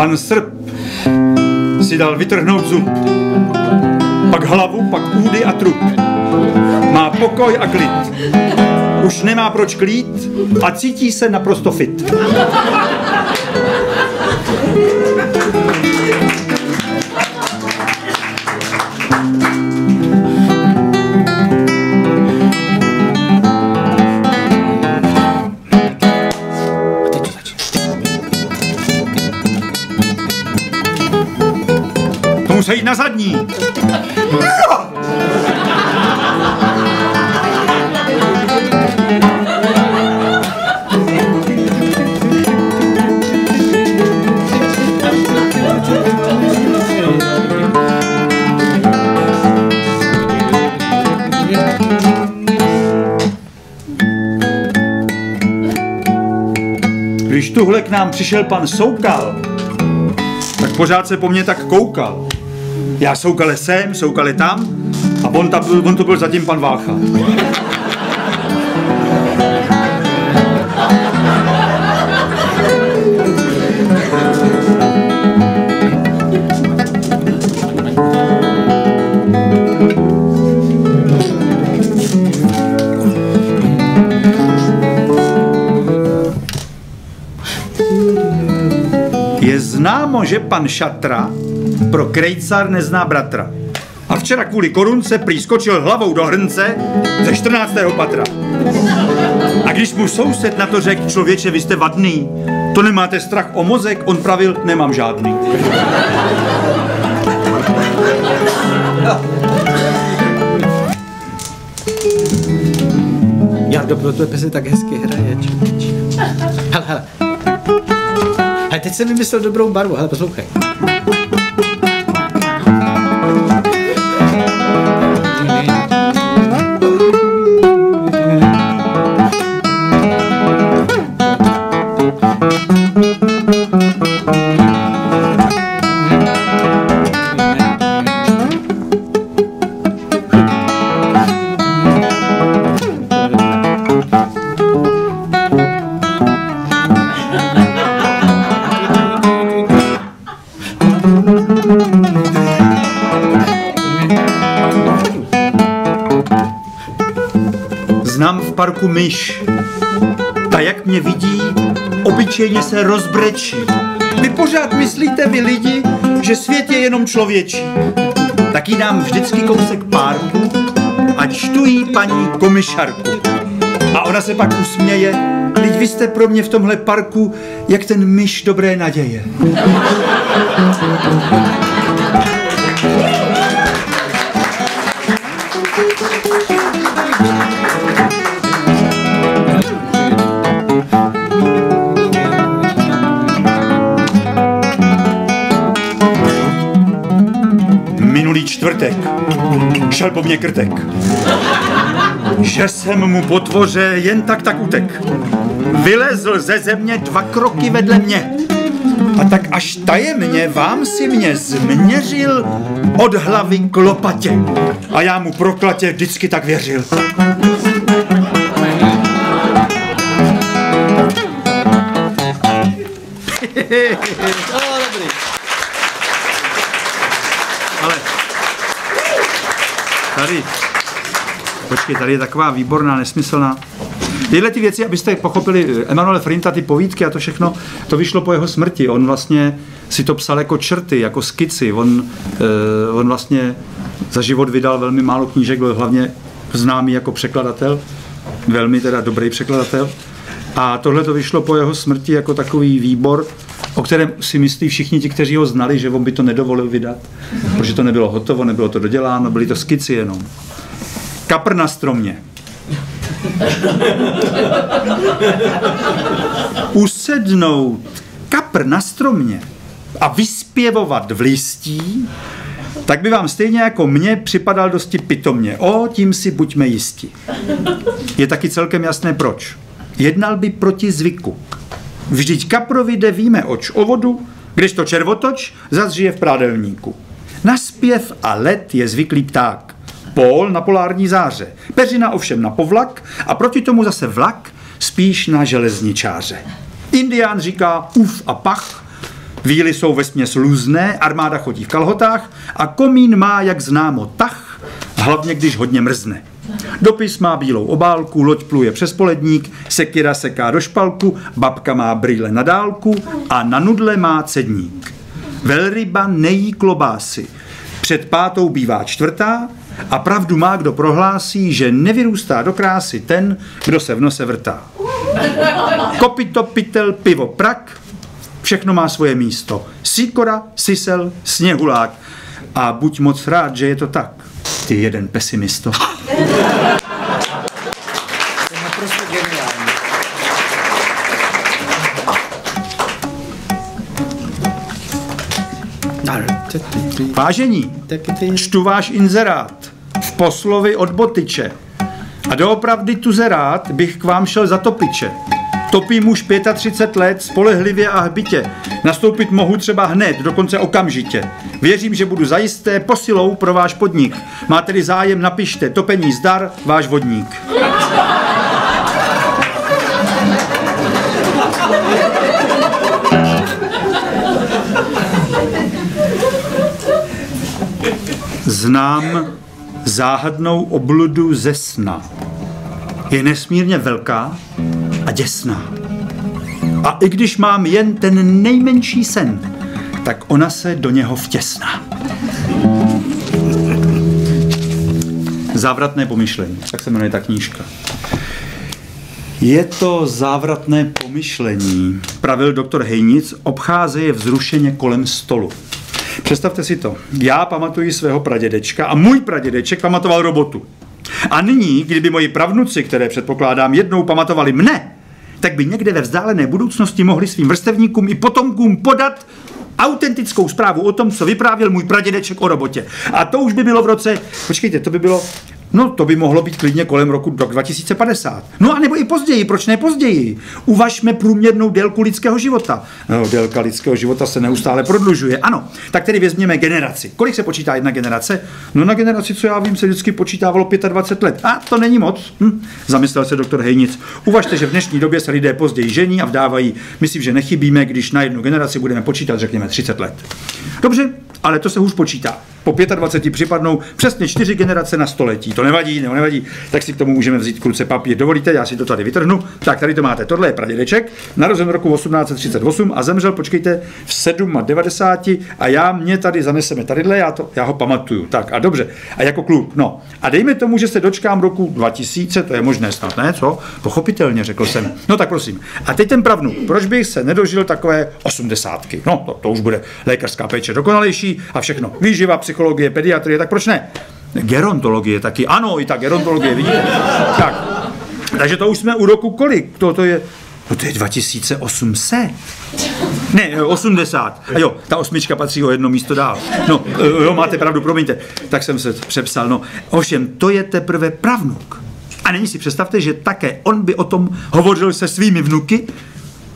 Pan Srb si dal vytrhnout zub, pak hlavu, pak údy a trup. Má pokoj a klid. Už nemá proč klít a cítí se naprosto fit. To musí jít na zadní. Když tuhle k nám přišel pan Soukal, tak pořád se po mně tak koukal. Já soukale sem, soukale tam a on, ta, on to byl zatím pan Vácha. Známo, že pan Šatra pro krejcar nezná bratra. A včera kvůli korunce prý skočil hlavou do hrnce ze 14. patra. A když mu soused na to řekl, člověče, vy jste vadný, to nemáte strach o mozek, on pravil, nemám žádný. Jardo, pro tebe se tak hezky hraje. Hele, hele. Hele, teď jsem vymyslel dobrou barvu, hele, poslouchej. Znám v parku myš. Ta jak mě vidí, obyčejně se rozbrečí. Vy pořád myslíte vy lidi, že svět je jenom člověčí. Tak jí dám vždycky kousek párku a čtu jí paní komisarku. A ona se pak usměje, teď vy jste pro mě v tomhle parku jak ten myš dobré naděje. Čtvrtek šel po mně krtek. Že jsem mu po tvoře jen tak tak utek. Vylezl ze země dva kroky vedle mě. A tak až tajemně vám si mě změřil od hlavy k lopatě. A já mu proklatě vždycky tak věřil. Tady je taková výborná, nesmyslná. Tyhle ty věci, abyste pochopili, Emanuel Frinta, ty povídky a to všechno, to vyšlo po jeho smrti. On vlastně si to psal jako črty, jako skici. On, eh, on vlastně za život vydal velmi málo knížek, byl hlavně známý jako překladatel, velmi teda dobrý překladatel. A tohle to vyšlo po jeho smrti jako takový výbor, o kterém si myslí všichni ti, kteří ho znali, že on by to nedovolil vydat, protože to nebylo hotovo, nebylo to doděláno, byly to skici jenom. Kapr na stromě. Usednout kapr na stromě a vyspěvovat v listí, tak by vám stejně jako mně připadal dosti pitomně. O, tím si buďme jisti. Je taky celkem jasné proč. Jednal by proti zvyku. Vždyť kaprovi jde víme oč o vodu, když to červotoč zas žije v prádelníku. Na zpěv a let je zvyklý pták. Pól na polární záře, peřina ovšem na povlak a proti tomu zase vlak spíš na železničáře. Indián říká uf a pach, víly jsou ve směs lůzné, armáda chodí v kalhotách a komín má, jak známo, tach, hlavně když hodně mrzne. Dopis má bílou obálku, loď pluje přes poledník, sekira seká do špalku, babka má brýle na dálku a na nudle má cedník. Velryba nejí klobásy. Před pátou bývá čtvrtá a pravdu má, kdo prohlásí, že nevyrůstá do krásy ten, kdo se v nose vrtá. Kopito, pytel, pivo, prak, všechno má svoje místo. Sikora, sisel, sněhulák. A buď moc rád, že je to tak. Ty jeden pesimisto. Vážení, čtu váš inzerát v poslovi od Botyče. A doopravdy tuzerát bych k vám šel za topiče. Topím už 35 let, spolehlivě a hbitě. Nastoupit mohu třeba hned, dokonce okamžitě. Věřím, že budu zajisté posilou pro váš podnik. Má tedy zájem, napište, topení zdar, váš vodník. Znám záhadnou obludu ze sna. Je nesmírně velká a děsná. A i když mám jen ten nejmenší sen, tak ona se do něho vtěsná. Závratné pomyšlení, tak se jmenuje ta knížka. Je to závratné pomyšlení, pravil doktor Hejnic, obcházeje vzrušeně kolem stolu. Představte si to. Já pamatuji svého pradědečka a můj pradědeček pamatoval robotu. A nyní, kdyby moji pravnuci, které předpokládám jednou pamatovali mne, tak by někde ve vzdálené budoucnosti mohli svým vrstevníkům i potomkům podat autentickou zprávu o tom, co vyprávěl můj pradědeček o robotě. A to už by bylo v roce, počkejte, to by bylo No, to by mohlo být klidně kolem roku 2050. No a nebo i později, proč ne později? Uvažme průměrnou délku lidského života. No, délka lidského života se neustále prodlužuje. Ano, tak tedy vezměme generaci. Kolik se počítá jedna generace? No na generaci, co já vím, se vždycky počítávalo 25 let. A to není moc. Hm. Zamyslel se doktor Hejnic. Uvažte, že v dnešní době se lidé později žení a vdávají. Myslím, že nechybíme, když na jednu generaci budeme počítat, řekněme, 30 let. Dobře, ale to se hůř počítá. Po 25 připadnou přesně čtyři generace na století. To nevadí, nebo nevadí, tak si k tomu můžeme vzít kruce papír. Dovolíte, já si to tady vytrhnu. Tak tady to máte. Tohle je pradědeček, narozen roku 1838 a zemřel, počkejte, v 97 a já mě tady zaneseme tadyhle, já, to, já ho pamatuju. Tak a dobře. A jako kluk, no. A dejme tomu, že se dočkám roku 2000, to je možné snad, ne? Co? Pochopitelně, řekl jsem. No tak prosím. A teď ten pravnu. Proč bych se nedožil takové osmdesátky? No, to, to už bude lékařská péče dokonalejší a všechno. Výživa, psychologie, pediatrie, tak proč ne? Gerontologie taky, ano, i ta gerontologie, vidíte? Tak, takže to už jsme u roku kolik? To, to je, no to je 2800. Ne, 80. A jo, ta osmička patří o jedno místo dál. No, jo, máte pravdu, promiňte. Tak jsem se přepsal. No, ovšem, to je teprve pravnuk. A nyní si představte, že také on by o tom hovořil se svými vnuky.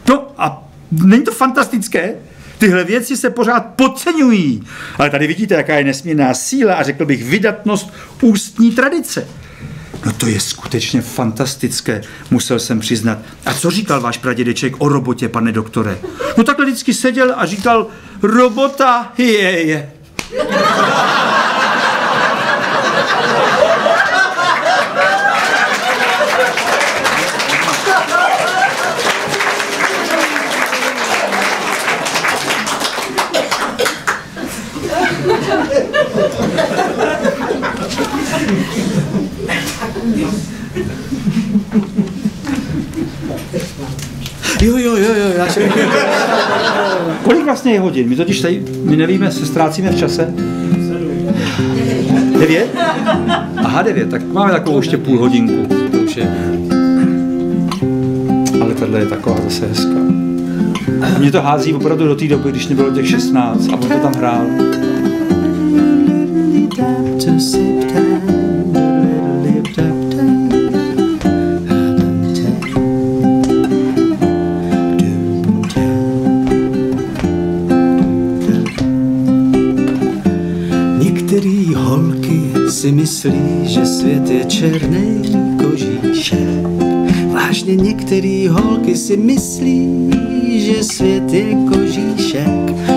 No a není to fantastické? Tyhle věci se pořád podceňují. Ale tady vidíte, jaká je nesmírná síla a řekl bych vydatnost ústní tradice. No to je skutečně fantastické, musel jsem přiznat. A co říkal váš pradědeček o robotě, pane doktore? No takhle vždycky seděl a říkal, robota je, je. Jo, jo, jo, jo, já jsem... Kolik vlastně je hodin? My totiž tady, my nevíme, se ztrácíme v čase. Devět? Aha, devět, tak máme takovou ještě půl hodinku. Ale tahle je taková zase hezká. Mě to hází opravdu do té doby, když mě bylo těch 16 a on to tam hrál. si myslí, že svět je černý kožíšek. Vážně některý holky si myslí, že svět je kožíšek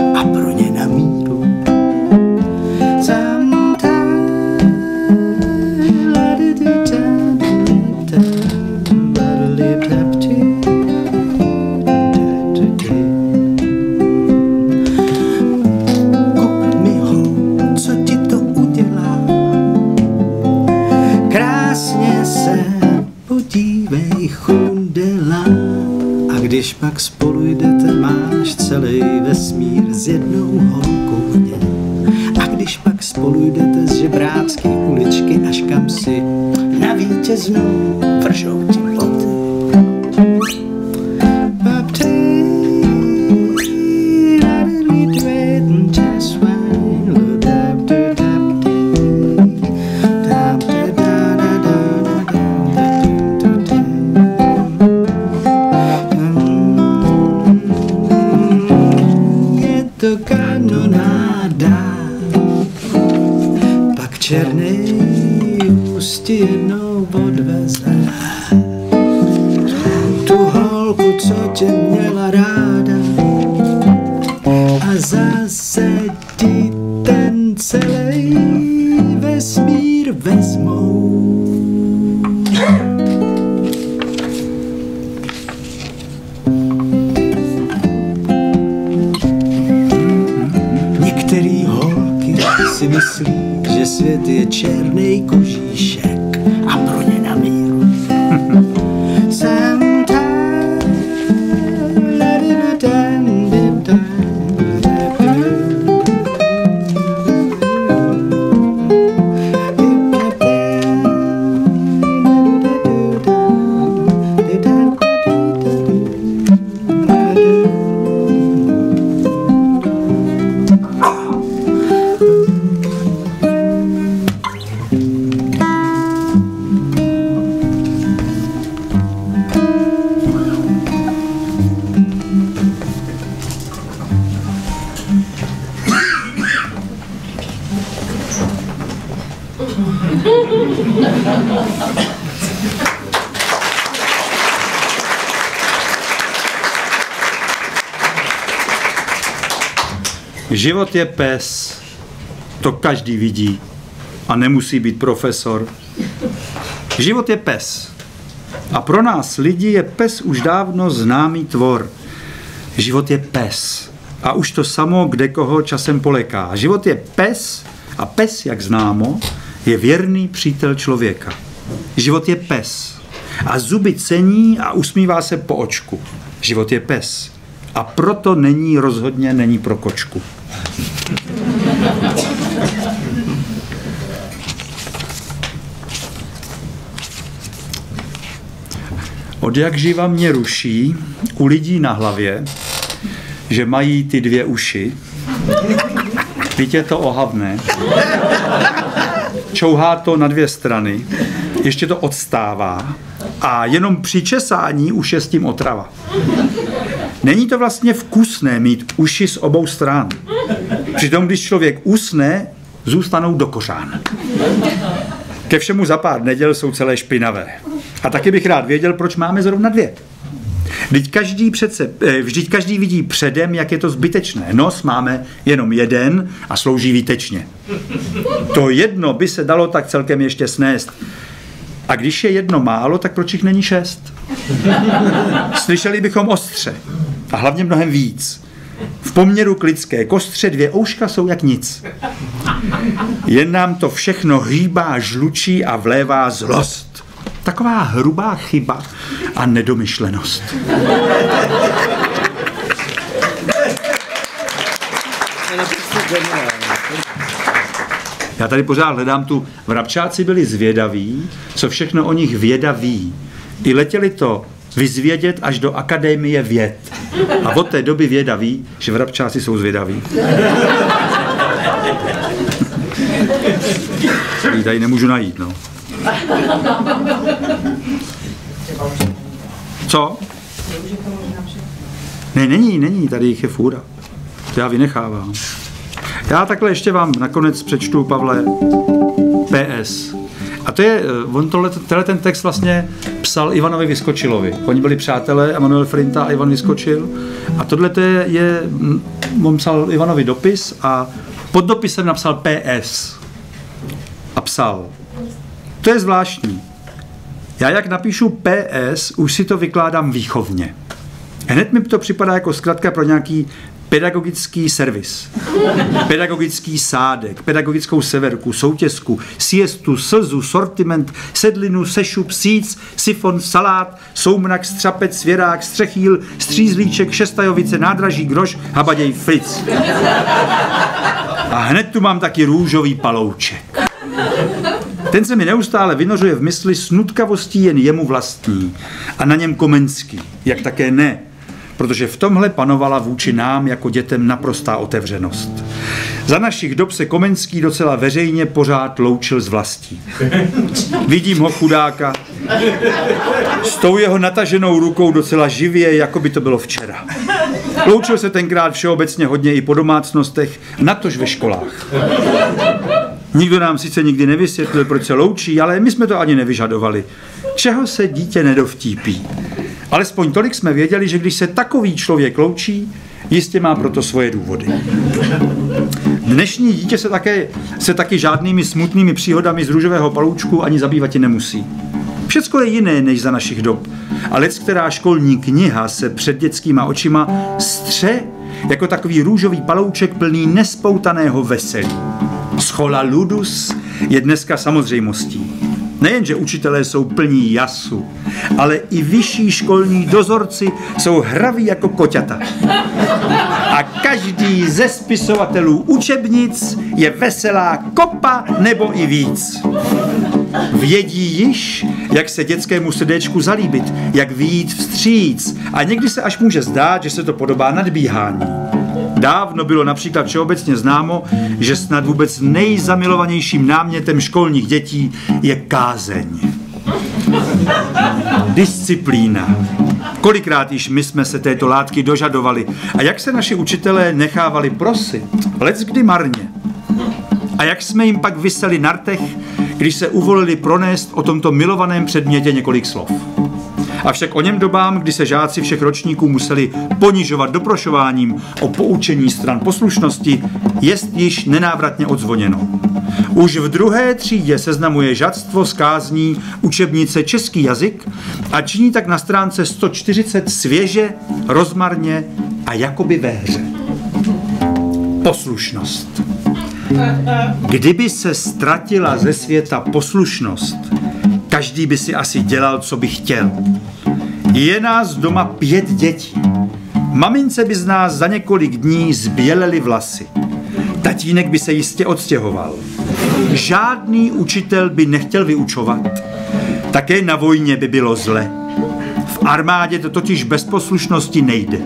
když pak spolu jdete, máš celý vesmír s jednou holkou v. A když pak spolu jdete z žebrácký uličky až kam si na vítěznou vržou ti Život je pes, to každý vidí a nemusí být profesor. Život je pes. A pro nás lidi je pes už dávno známý tvor. Život je pes. A už to samo kde koho časem poleká. Život je pes a pes, jak známo, je věrný přítel člověka. Život je pes. A zuby cení a usmívá se po očku. Život je pes. A proto není rozhodně není pro kočku. Od jak živa mě ruší u lidí na hlavě, že mají ty dvě uši. Teď je to ohavné. Čouhá to na dvě strany, ještě to odstává a jenom při česání už je s tím otrava. Není to vlastně vkusné mít uši z obou stran. Přitom, když člověk usne, zůstanou do kořán. Ke všemu za pár neděl jsou celé špinavé. A taky bych rád věděl, proč máme zrovna dvě. Vždyť každý, přece, eh, vždyť každý vidí předem, jak je to zbytečné. Nos máme jenom jeden a slouží výtečně. To jedno by se dalo tak celkem ještě snést. A když je jedno málo, tak proč jich není šest? Slyšeli bychom ostře. A hlavně mnohem víc. V poměru k lidské kostře dvě ouška jsou jak nic. Jen nám to všechno hýbá, žlučí a vlévá zlost. Taková hrubá chyba a nedomyšlenost. Já tady pořád hledám tu, vrabčáci byli zvědaví, co všechno o nich věda ví. I letěli to vyzvědět až do Akademie věd. A od té doby věda ví, že vrabčáci jsou zvědaví. Ji tady nemůžu najít, no. Co? Ne, není, není, tady jich je fůra. To já vynechávám. Já takhle ještě vám nakonec přečtu, Pavle, PS. A to je, eh, on tohle, tenhle ten text vlastně psal Ivanovi Vyskočilovi. Oni byli přátelé, Emanuel Frinta a Ivan Vyskočil. A tohle to je, je, mm, on psal Ivanovi dopis a pod dopisem napsal PS. A psal. To je zvláštní. Já jak napíšu PS, už si to vykládám výchovně. Hned mi to připadá jako zkratka pro nějaký pedagogický servis, pedagogický sádek, pedagogickou severku, soutězku, siestu, slzu, sortiment, sedlinu, sešup, síc, sifon, salát, soumrak, střapec, svěrák, střechýl, střízlíček, šestajovice, nádraží, groš, habaděj, fric. A hned tu mám taky růžový palouček. Ten se mi neustále vynořuje v mysli s nutkavostí jen jemu vlastní a na něm komenský, jak také ne, protože v tomhle panovala vůči nám jako dětem naprostá otevřenost. Za našich dob se Komenský docela veřejně pořád loučil s vlastí. Vidím ho chudáka s tou jeho nataženou rukou docela živě, jako by to bylo včera. Loučil se tenkrát všeobecně hodně i po domácnostech, natož ve školách. Nikdo nám sice nikdy nevysvětlil, proč se loučí, ale my jsme to ani nevyžadovali. Čeho se dítě nedovtípí? Alespoň tolik jsme věděli, že když se takový člověk loučí, jistě má proto svoje důvody. Dnešní dítě se, také, se taky žádnými smutnými příhodami z růžového paloučku ani zabývat nemusí. Všecko je jiné než za našich dob. A lec, která školní kniha se před dětskýma očima stře jako takový růžový palouček plný nespoutaného veselí. Schola ludus je dneska samozřejmostí. Nejenže učitelé jsou plní jasu, ale i vyšší školní dozorci jsou hraví jako koťata. A každý ze spisovatelů učebnic je veselá kopa nebo i víc. Vědí již, jak se dětskému srdéčku zalíbit, jak vyjít vstříc a někdy se až může zdát, že se to podobá nadbíhání. Dávno bylo například všeobecně známo, že snad vůbec nejzamilovanějším námětem školních dětí je kázeň. Disciplína. Kolikrát již my jsme se této látky dožadovali a jak se naši učitelé nechávali prosit, lec kdy marně. A jak jsme jim pak vyseli na rtech, když se uvolili pronést o tomto milovaném předmětě několik slov. Avšak o něm dobám, kdy se žáci všech ročníků museli ponižovat doprošováním o poučení stran poslušnosti, jest již nenávratně odzvoněno. Už v druhé třídě seznamuje žadstvo z kázní učebnice Český jazyk a činí tak na stránce 140 svěže, rozmarně a jakoby ve hře. Poslušnost. Kdyby se ztratila ze světa poslušnost, každý by si asi dělal, co by chtěl. Je nás doma pět dětí. Mamince by z nás za několik dní zbělely vlasy. Tatínek by se jistě odstěhoval. Žádný učitel by nechtěl vyučovat. Také na vojně by bylo zle. V armádě to totiž bez poslušnosti nejde.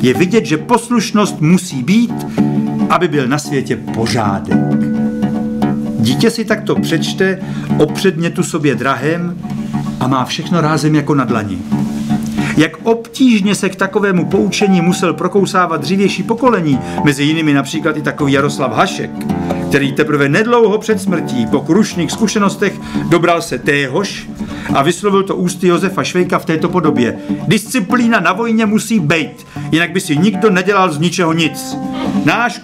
Je vidět, že poslušnost musí být, aby byl na světě pořádek. Dítě si takto přečte o předmětu sobě drahém a má všechno rázem jako na dlani. Jak obtížně se k takovému poučení musel prokousávat dřívější pokolení, mezi jinými například i takový Jaroslav Hašek, který teprve nedlouho před smrtí po krušných zkušenostech dobral se téhož a vyslovil to ústy Josefa Švejka v této podobě. Disciplína na vojně musí být, jinak by si nikdo nedělal z ničeho nic. Náš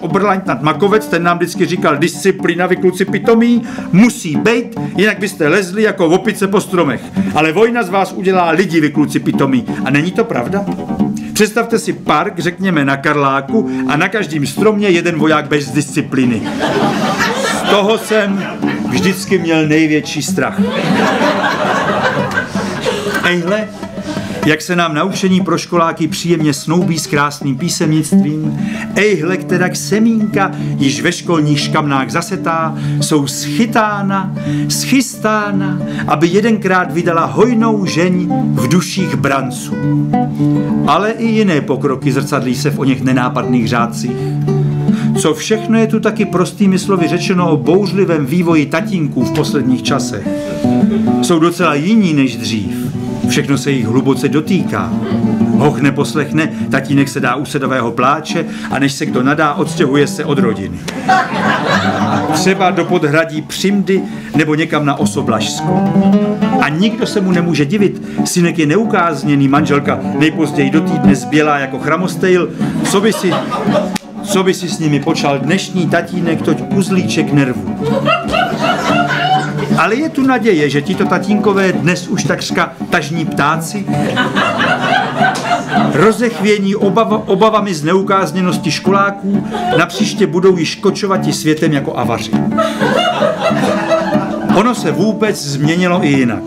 nad Makovec, ten nám vždycky říkal, disciplína, vy kluci pitomí, musí být, jinak byste lezli jako opice po stromech. Ale vojna z vás udělá lidi, vy kluci pitomí. A není to pravda? Představte si park, řekněme na Karláku, a na každém stromě jeden voják bez disciplíny. Z toho jsem vždycky měl největší strach. Ejhle, jak se nám naučení pro školáky příjemně snoubí s krásným písemnictvím. Ejhle, která semínka již ve školních škamnách zasetá, jsou schytána, schystána, aby jedenkrát vydala hojnou žeň v duších branců. Ale i jiné pokroky zrcadlí se v o něch nenápadných řádcích. Co všechno je tu taky prostými slovy řečeno o bouřlivém vývoji tatínků v posledních časech. Jsou docela jiní než dřív. Všechno se jich hluboce dotýká. Hoch neposlechne, tatínek se dá u sedového pláče a než se kdo nadá, odstěhuje se od rodiny. Třeba do podhradí Přimdy nebo někam na Osoblažsko. A nikdo se mu nemůže divit. Synek je neukázněný, manželka nejpozději do týdne zbělá jako chramostejl. Co by si, co by si s nimi počal dnešní tatínek, toť uzlíček nervů. Ale je tu naděje, že tito tatínkové dnes už takřka tažní ptáci rozechvění obav, obavami z neukázněnosti školáků na příště budou již kočovati světem jako avaři. Ono se vůbec změnilo i jinak.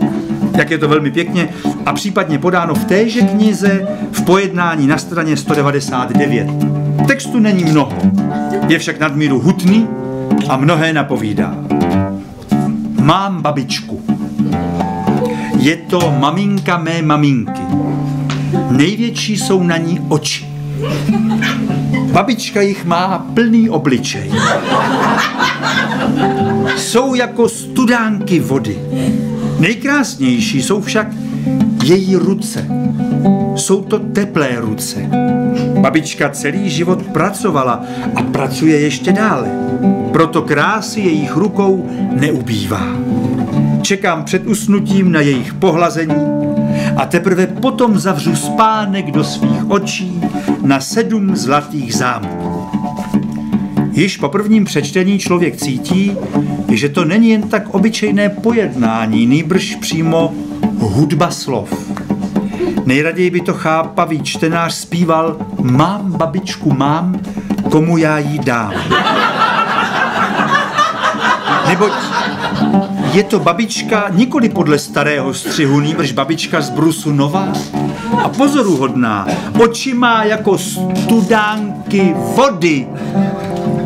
Jak je to velmi pěkně a případně podáno v téže knize v pojednání na straně 199. Textu není mnoho, je však nadmíru hutný a mnohé napovídá. Mám babičku. Je to maminka mé maminky. Největší jsou na ní oči. Babička jich má plný obličej. Jsou jako studánky vody. Nejkrásnější jsou však její ruce. Jsou to teplé ruce. Babička celý život pracovala a pracuje ještě dále. Proto krásy jejich rukou neubývá. Čekám před usnutím na jejich pohlazení a teprve potom zavřu spánek do svých očí na sedm zlatých zámků. Již po prvním přečtení člověk cítí, že to není jen tak obyčejné pojednání, nýbrž přímo hudba slov. Nejraději by to chápavý čtenář zpíval Mám babičku, mám, komu já jí dám. Neboť je to babička nikoli podle starého střihu, nýbrž babička z brusu nová a pozoruhodná. Oči má jako studánky vody.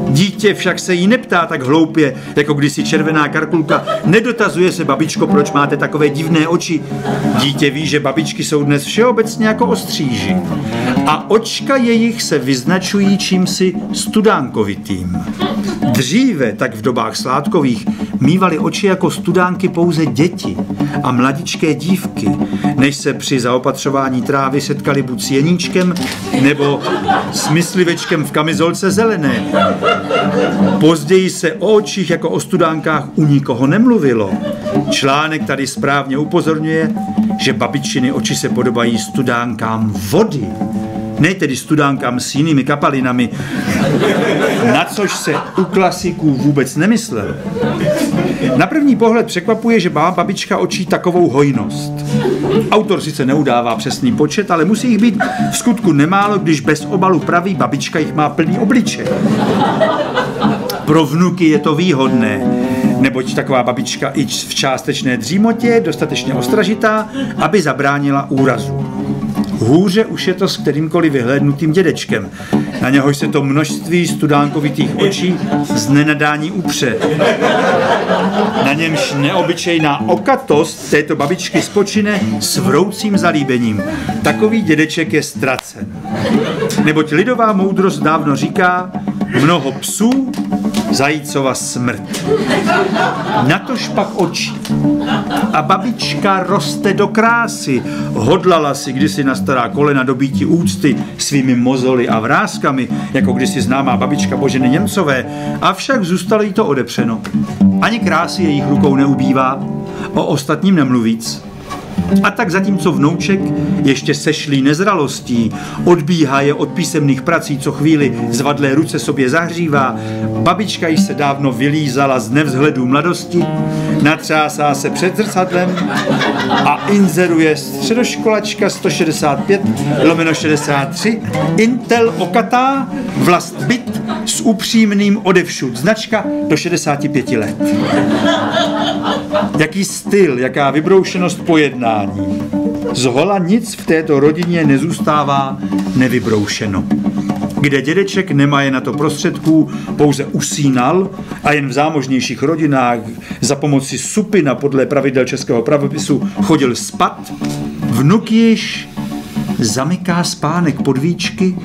Dítě však se jí neptá tak hloupě, jako kdysi červená karkulka. Nedotazuje se, babičko, proč máte takové divné oči. Dítě ví, že babičky jsou dnes všeobecně jako ostříži. A očka jejich se vyznačují čímsi studánkovitým. Dříve, tak v dobách sládkových, mývali oči jako studánky pouze děti a mladičké dívky, než se při zaopatřování trávy setkali buď s jeníčkem nebo s myslivečkem v kamizolce zelené. Později se o očích jako o studánkách u nikoho nemluvilo. Článek tady správně upozorňuje, že babičiny oči se podobají studánkám vody ne tedy studánkám s jinými kapalinami, na což se u klasiků vůbec nemyslel. Na první pohled překvapuje, že má babička očí takovou hojnost. Autor sice neudává přesný počet, ale musí jich být v skutku nemálo, když bez obalu praví babička jich má plný obličej. Pro vnuky je to výhodné, neboť taková babička i v částečné dřímotě je dostatečně ostražitá, aby zabránila úrazu. Hůře už je to s kterýmkoliv vyhlédnutým dědečkem. Na něhož se to množství studánkovitých očí z nenadání upře. Na němž neobyčejná okatost této babičky spočine s vroucím zalíbením. Takový dědeček je ztracen. Neboť lidová moudrost dávno říká, mnoho psů, zajícova smrt. Natož pak oči. A babička roste do krásy. Hodlala si kdysi na stará kolena dobíti úcty svými mozoly a vrázkami, jako kdysi známá babička Boženy Němcové, avšak zůstalo jí to odepřeno. Ani krásy jejich rukou neubývá, o ostatním nemluvíc. A tak zatímco vnouček ještě sešlý nezralostí, odbíhá je od písemných prací, co chvíli zvadlé ruce sobě zahřívá, babička již se dávno vylízala z nevzhledu mladosti, natřásá se před zrcadlem a inzeruje středoškolačka 165 lomeno 63 Intel Okatá vlast byt s upřímným odevšud značka do 65 let. Jaký styl, jaká vybroušenost pojednání. Z hola nic v této rodině nezůstává nevybroušeno. Kde dědeček nemá je na to prostředků, pouze usínal a jen v zámožnějších rodinách za pomoci supina podle pravidel českého pravopisu chodil spat, vnuk již zamyká spánek podvíčky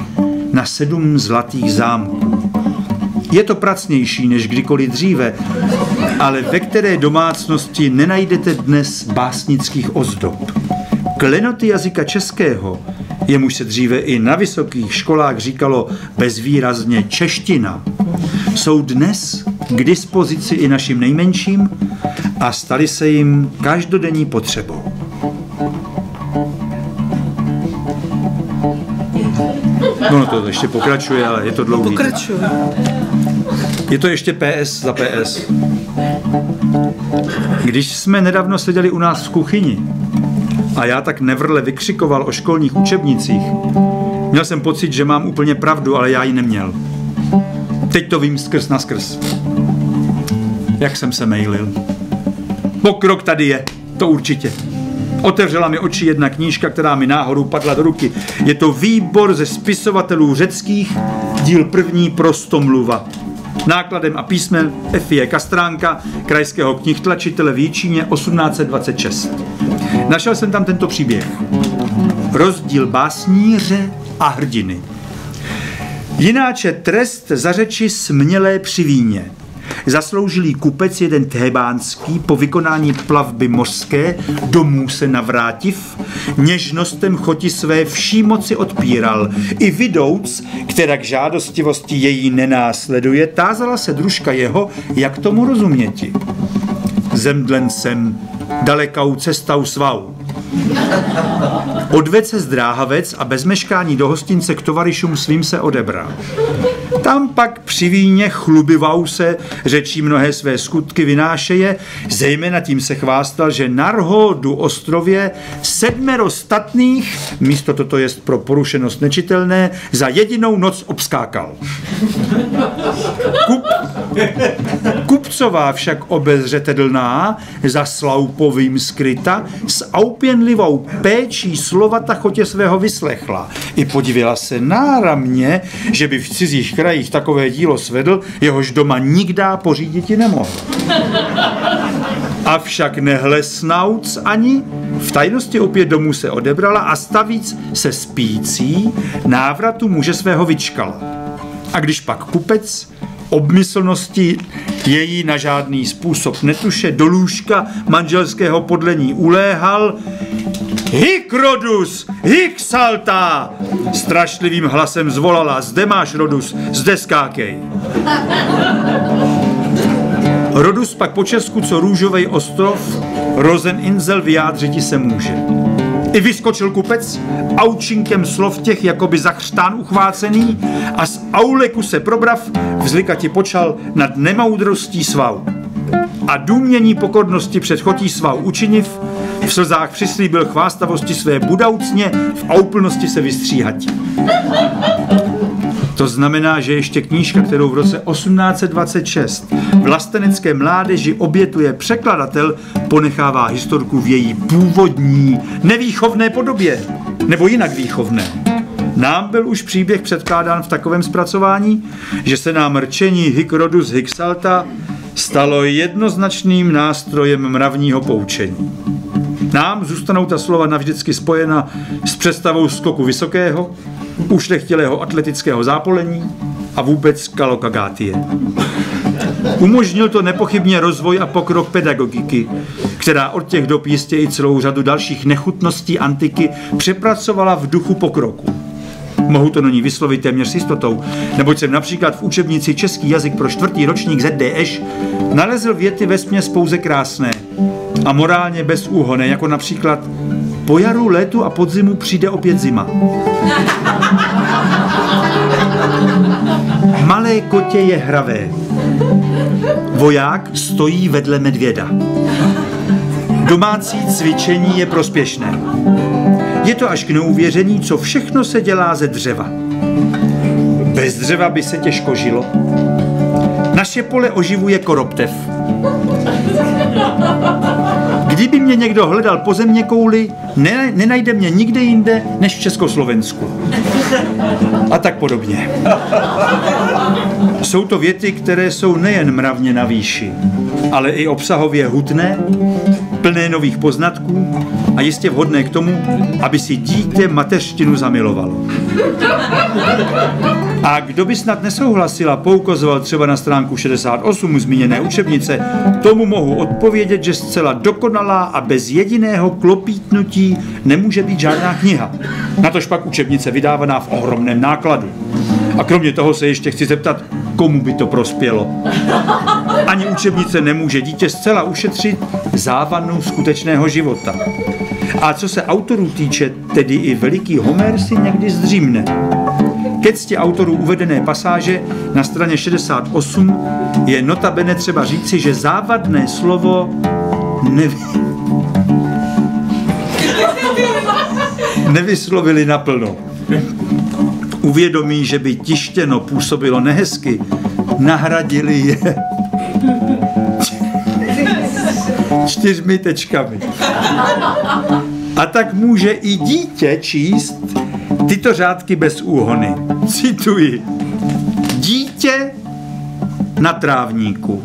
na sedm zlatých zámků. Je to pracnější než kdykoliv dříve, ale ve které domácnosti nenajdete dnes básnických ozdob. Klenoty jazyka českého jemuž se dříve i na vysokých školách říkalo bezvýrazně čeština, jsou dnes k dispozici i našim nejmenším a stali se jim každodenní potřebou. No, no to ještě pokračuje, ale je to dlouhý. Pokračuj. Je to ještě PS za PS. Když jsme nedávno seděli u nás v kuchyni a já tak nevrle vykřikoval o školních učebnicích, měl jsem pocit, že mám úplně pravdu, ale já ji neměl. Teď to vím skrz na skrz. Jak jsem se mailil. Pokrok tady je, to určitě. Otevřela mi oči jedna knížka, která mi náhodou padla do ruky. Je to výbor ze spisovatelů řeckých, díl první prostomluva. Nákladem a písmem Efie Kastránka, krajského knihtlačitele v Jíčíně 1826. Našel jsem tam tento příběh. Rozdíl básníře a hrdiny. Jináče trest za řeči smělé při víně. Zasloužilý kupec jeden thebánský po vykonání plavby mořské domů se navrátiv, něžnostem choti své vší moci odpíral. I vidouc, která k žádostivosti její nenásleduje, tázala se družka jeho, jak tomu rozuměti. Zemdlen jsem, dalekou cestou svou. Odved se zdráhavec a bez meškání do hostince k tovarišům svým se odebral. Tam pak při víně chlubivou se, řečí mnohé své skutky vynášeje, zejména tím se chvástal, že na Rhodu ostrově sedmero statných, místo toto jest pro porušenost nečitelné, za jedinou noc obskákal. Kup, Kupcová však obezřetelná, za sloupovým skryta, s aupěnlivou péčí slovata chotě svého vyslechla. I podívala se náramně, že by v cizích krajích takové dílo svedl, jehož doma nikdá poříditi nemohl. Avšak nehlesnauc ani, v tajnosti opět domů se odebrala a stavíc se spící návratu muže svého vyčkala. A když pak kupec obmyslnosti její na žádný způsob netuše do lůžka manželského podlení uléhal, Hik Rodus, hik Salta! Strašlivým hlasem zvolala, zde máš Rodus, zde skákej. Rodus pak po Česku, co růžovej ostrov, Rozen Inzel vyjádřiti se může. I vyskočil kupec, aučinkem slov těch jakoby za chřtán uchvácený a z auleku se probrav, vzlikati počal nad nemoudrostí svou. A důmění pokornosti před chotí svou učiniv, v slzách přislíbil chvástavosti své budoucně v úplnosti se vystříhati. To znamená, že ještě knížka, kterou v roce 1826 vlastenecké mládeži obětuje překladatel, ponechává historku v její původní, nevýchovné podobě, nebo jinak výchovné. Nám byl už příběh předkládán v takovém zpracování, že se nám rčení hic rodus hic salta stalo jednoznačným nástrojem mravního poučení. Nám zůstanou ta slova navždycky spojena s představou skoku vysokého, ušlechtilého atletického zápolení a vůbec kalokagátie. Umožnil to nepochybně rozvoj a pokrok pedagogiky, která od těch dob jistě i celou řadu dalších nechutností antiky přepracovala v duchu pokroku. Mohu to na ní vyslovit téměř s jistotou, neboť jsem například v učebnici Český jazyk pro čtvrtý ročník ZDŠ nalezl věty ve směs pouze krásné a morálně bezúhoné, jako například po jaru, létu a podzimu přijde opět zima. Malé kotě je hravé. Voják stojí vedle medvěda. Domácí cvičení je prospěšné. Je to až k neuvěření, co všechno se dělá ze dřeva. Bez dřeva by se těžko žilo. Naše pole oživuje koroptev. Kdyby mě někdo hledal po země kouli, ne, nenajde mě nikde jinde než v Československu. A tak podobně. Jsou to věty, které jsou nejen mravně na výši, ale i obsahově hutné plné nových poznatků a jistě vhodné k tomu, aby si dítě mateřštinu zamilovalo. A kdo by snad nesouhlasil a poukazoval třeba na stránku 68 zmíněné učebnice, tomu mohu odpovědět, že zcela dokonalá a bez jediného klopítnutí nemůže být žádná kniha. Natož pak učebnice vydávaná v ohromném nákladu. A kromě toho se ještě chci zeptat, komu by to prospělo. Ani učebnice nemůže dítě zcela ušetřit závanu skutečného života. A co se autorů týče, tedy i veliký Homer si někdy zdřímne. Ke ctě autorů uvedené pasáže na straně 68 je notabene třeba říci, že závadné slovo nevy... nevyslovili naplno. Uvědomí, že by tištěno působilo nehezky, nahradili je čtyřmi tečkami. A tak může i dítě číst tyto řádky bez úhony. Cituji. Dítě na trávníku.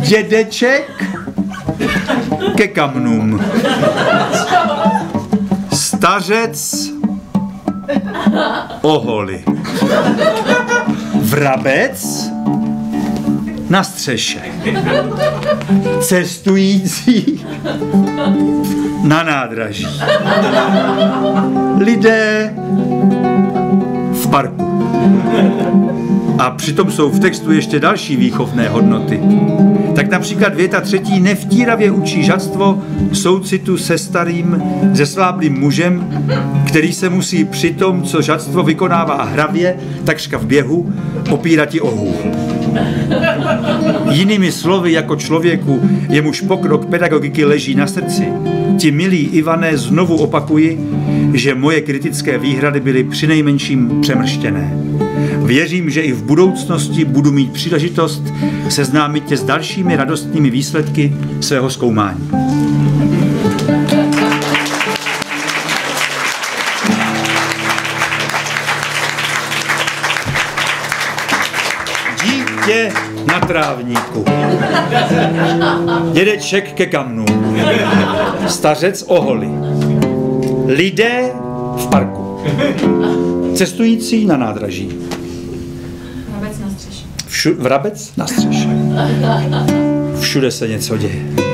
Dědeček ke kamnům. Stařec oholi. Vrabec na střeše. Cestující na nádraží. Lidé v parku. A přitom jsou v textu ještě další výchovné hodnoty. Tak například věta třetí nevtíravě učí žadstvo soucitu se starým, zesláblým mužem, který se musí při tom, co žadstvo vykonává hravě, takřka v běhu, opírat i o hůl. Jinými slovy, jako člověku, jemuž pokrok pedagogiky leží na srdci, ti milí Ivané znovu opakuji, že moje kritické výhrady byly přinejmenším přemrštěné. Věřím, že i v budoucnosti budu mít příležitost seznámit tě s dalšími radostnými výsledky svého zkoumání. Dítě na trávníku. Dědeček ke kamnu. Stařec oholi. Lidé v parku. Cestující na nádraží. Vrabec na střeše. Všu, vrabec na střeše. Všude se něco děje.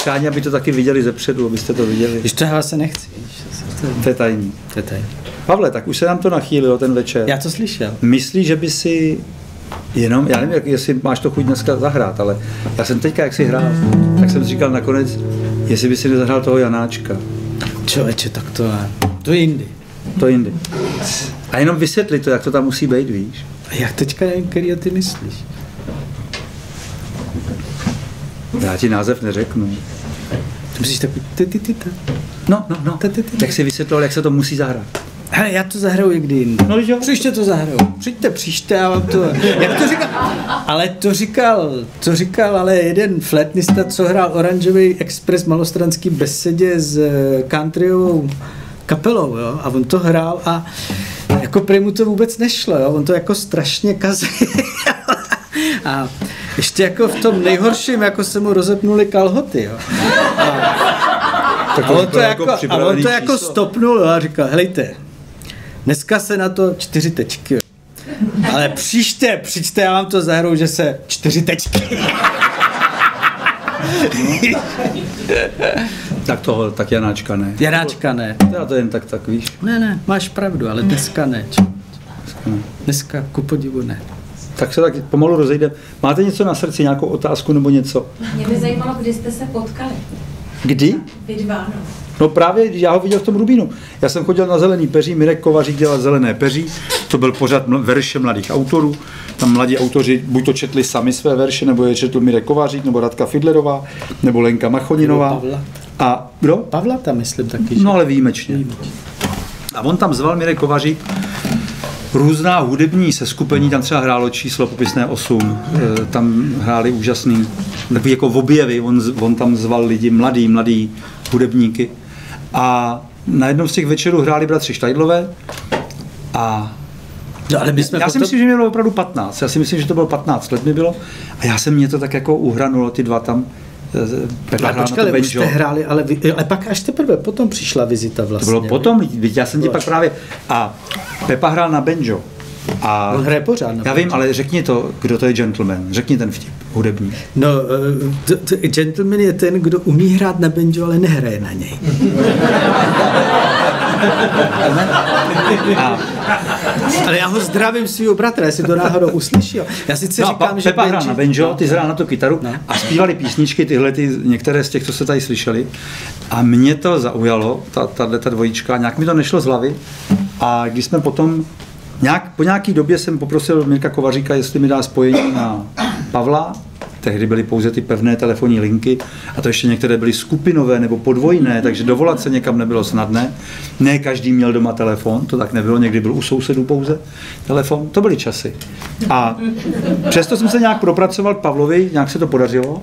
Přání, aby to taky viděli zepředu, abyste to viděli. Když to já se nechci, to, je tajný. to je tady. Pavle, tak už se nám to nachýlilo ten večer. Já to slyšel. Myslíš, že by si jenom, já nevím, jak, jestli máš to chuť dneska zahrát, ale já jsem teďka, jak si hrál, tak jsem si říkal nakonec, jestli by si nezahrál toho Janáčka. Člověče, tak to je, to je jindy. To jindy. A jenom vysvětli to, jak to tam musí být, víš. A jak teďka nevím, který ty myslíš? Já ti název neřeknu. Ty myslíš takový ty, ty, ty, ty. No, no, no. Ty, ty, ty. Jak si vysvětloval, jak se to musí zahrát. Hele, já to zahraju někdy jindy. No, jo. Příště to zahraju. Přijďte příště, já vám to... Jak to říkal? Ale to říkal, to říkal ale jeden flétnista, co hrál Oranžový Express malostranský besedě s eh, countryovou kapelou, jo? A on to hrál a jako prý mu to vůbec nešlo, jo? On to jako strašně kazil. a ještě jako v tom nejhorším, jako se mu rozepnuly kalhoty, jo? Tak A on to bylo jako, a on to jako stopnul a říkal, helejte, dneska se na to čtyři tečky. jo. Ale příště, přijďte, já vám to zahraju, že se čtyři tečky. Tak toho, tak Janáčka ne. Janáčka ne. Já to jen tak, tak víš. Ne, ne, máš pravdu, ale dneska ne. Dneska ku podivu ne. Tak se tak pomalu rozejde. Máte něco na srdci, nějakou otázku nebo něco? Mě by zajímalo, kdy jste se potkali. Kdy? Vy dva, no. No právě, když já ho viděl v tom Rubínu. Já jsem chodil na zelený peří, Mirek Kovařík dělal zelené peří, to byl pořád verše mladých autorů. Tam mladí autoři buď to četli sami své verše, nebo je četl Mirek Kovařík, nebo Radka Fidlerová, nebo Lenka Machoninová. A kdo? Pavla tam myslím taky, že? No ale výjimečně. A on tam zval Mirek Kovařík různá hudební seskupení, tam třeba hrálo číslo popisné 8, eh, tam hráli úžasný, takový jako v objevy, on, on tam zval lidi, mladý, mladý hudebníky. A na jednom z těch večerů hráli bratři Štajdlové a No, ale my jsme já si potom... myslím, že mě bylo opravdu 15. Já si myslím, že to bylo 15 let mi bylo. A já jsem mě to tak jako uhranulo, ty dva tam. Pepa Ale to ale už jste hráli, ale, vy, ale pak až teprve potom přišla vizita To vlastně. bylo potom, já jsem ti pak právě... A Pepa hrál na banjo. A On hraje pořád na Já vím, ale řekni to, kdo to je gentleman. Řekni ten vtip, hudební. No, eh, t- t- gentleman je ten, kdo umí hrát na banjo, ale nehraje na něj. A, Ale já ho zdravím svého bratra, jestli to náhodou uslyšel. Já sice no, říkám, pa, že Pepa hrál na banjo, ty hrál na tu kytaru No. a zpívali písničky, tyhle ty, některé z těch, co se tady slyšeli. A mě to zaujalo, ta, tahle ta dvojička, nějak mi to nešlo z hlavy. A když jsme potom, nějak, po nějaký době jsem poprosil Mirka Kovaříka, jestli mi dá spojení na Pavla, Tehdy byly pouze ty pevné telefonní linky a to ještě některé byly skupinové nebo podvojné, takže dovolat se někam nebylo snadné. Ne každý měl doma telefon, to tak nebylo, někdy byl u sousedů pouze telefon. To byly časy. A přesto jsem se nějak propracoval Pavlovi, nějak se to podařilo.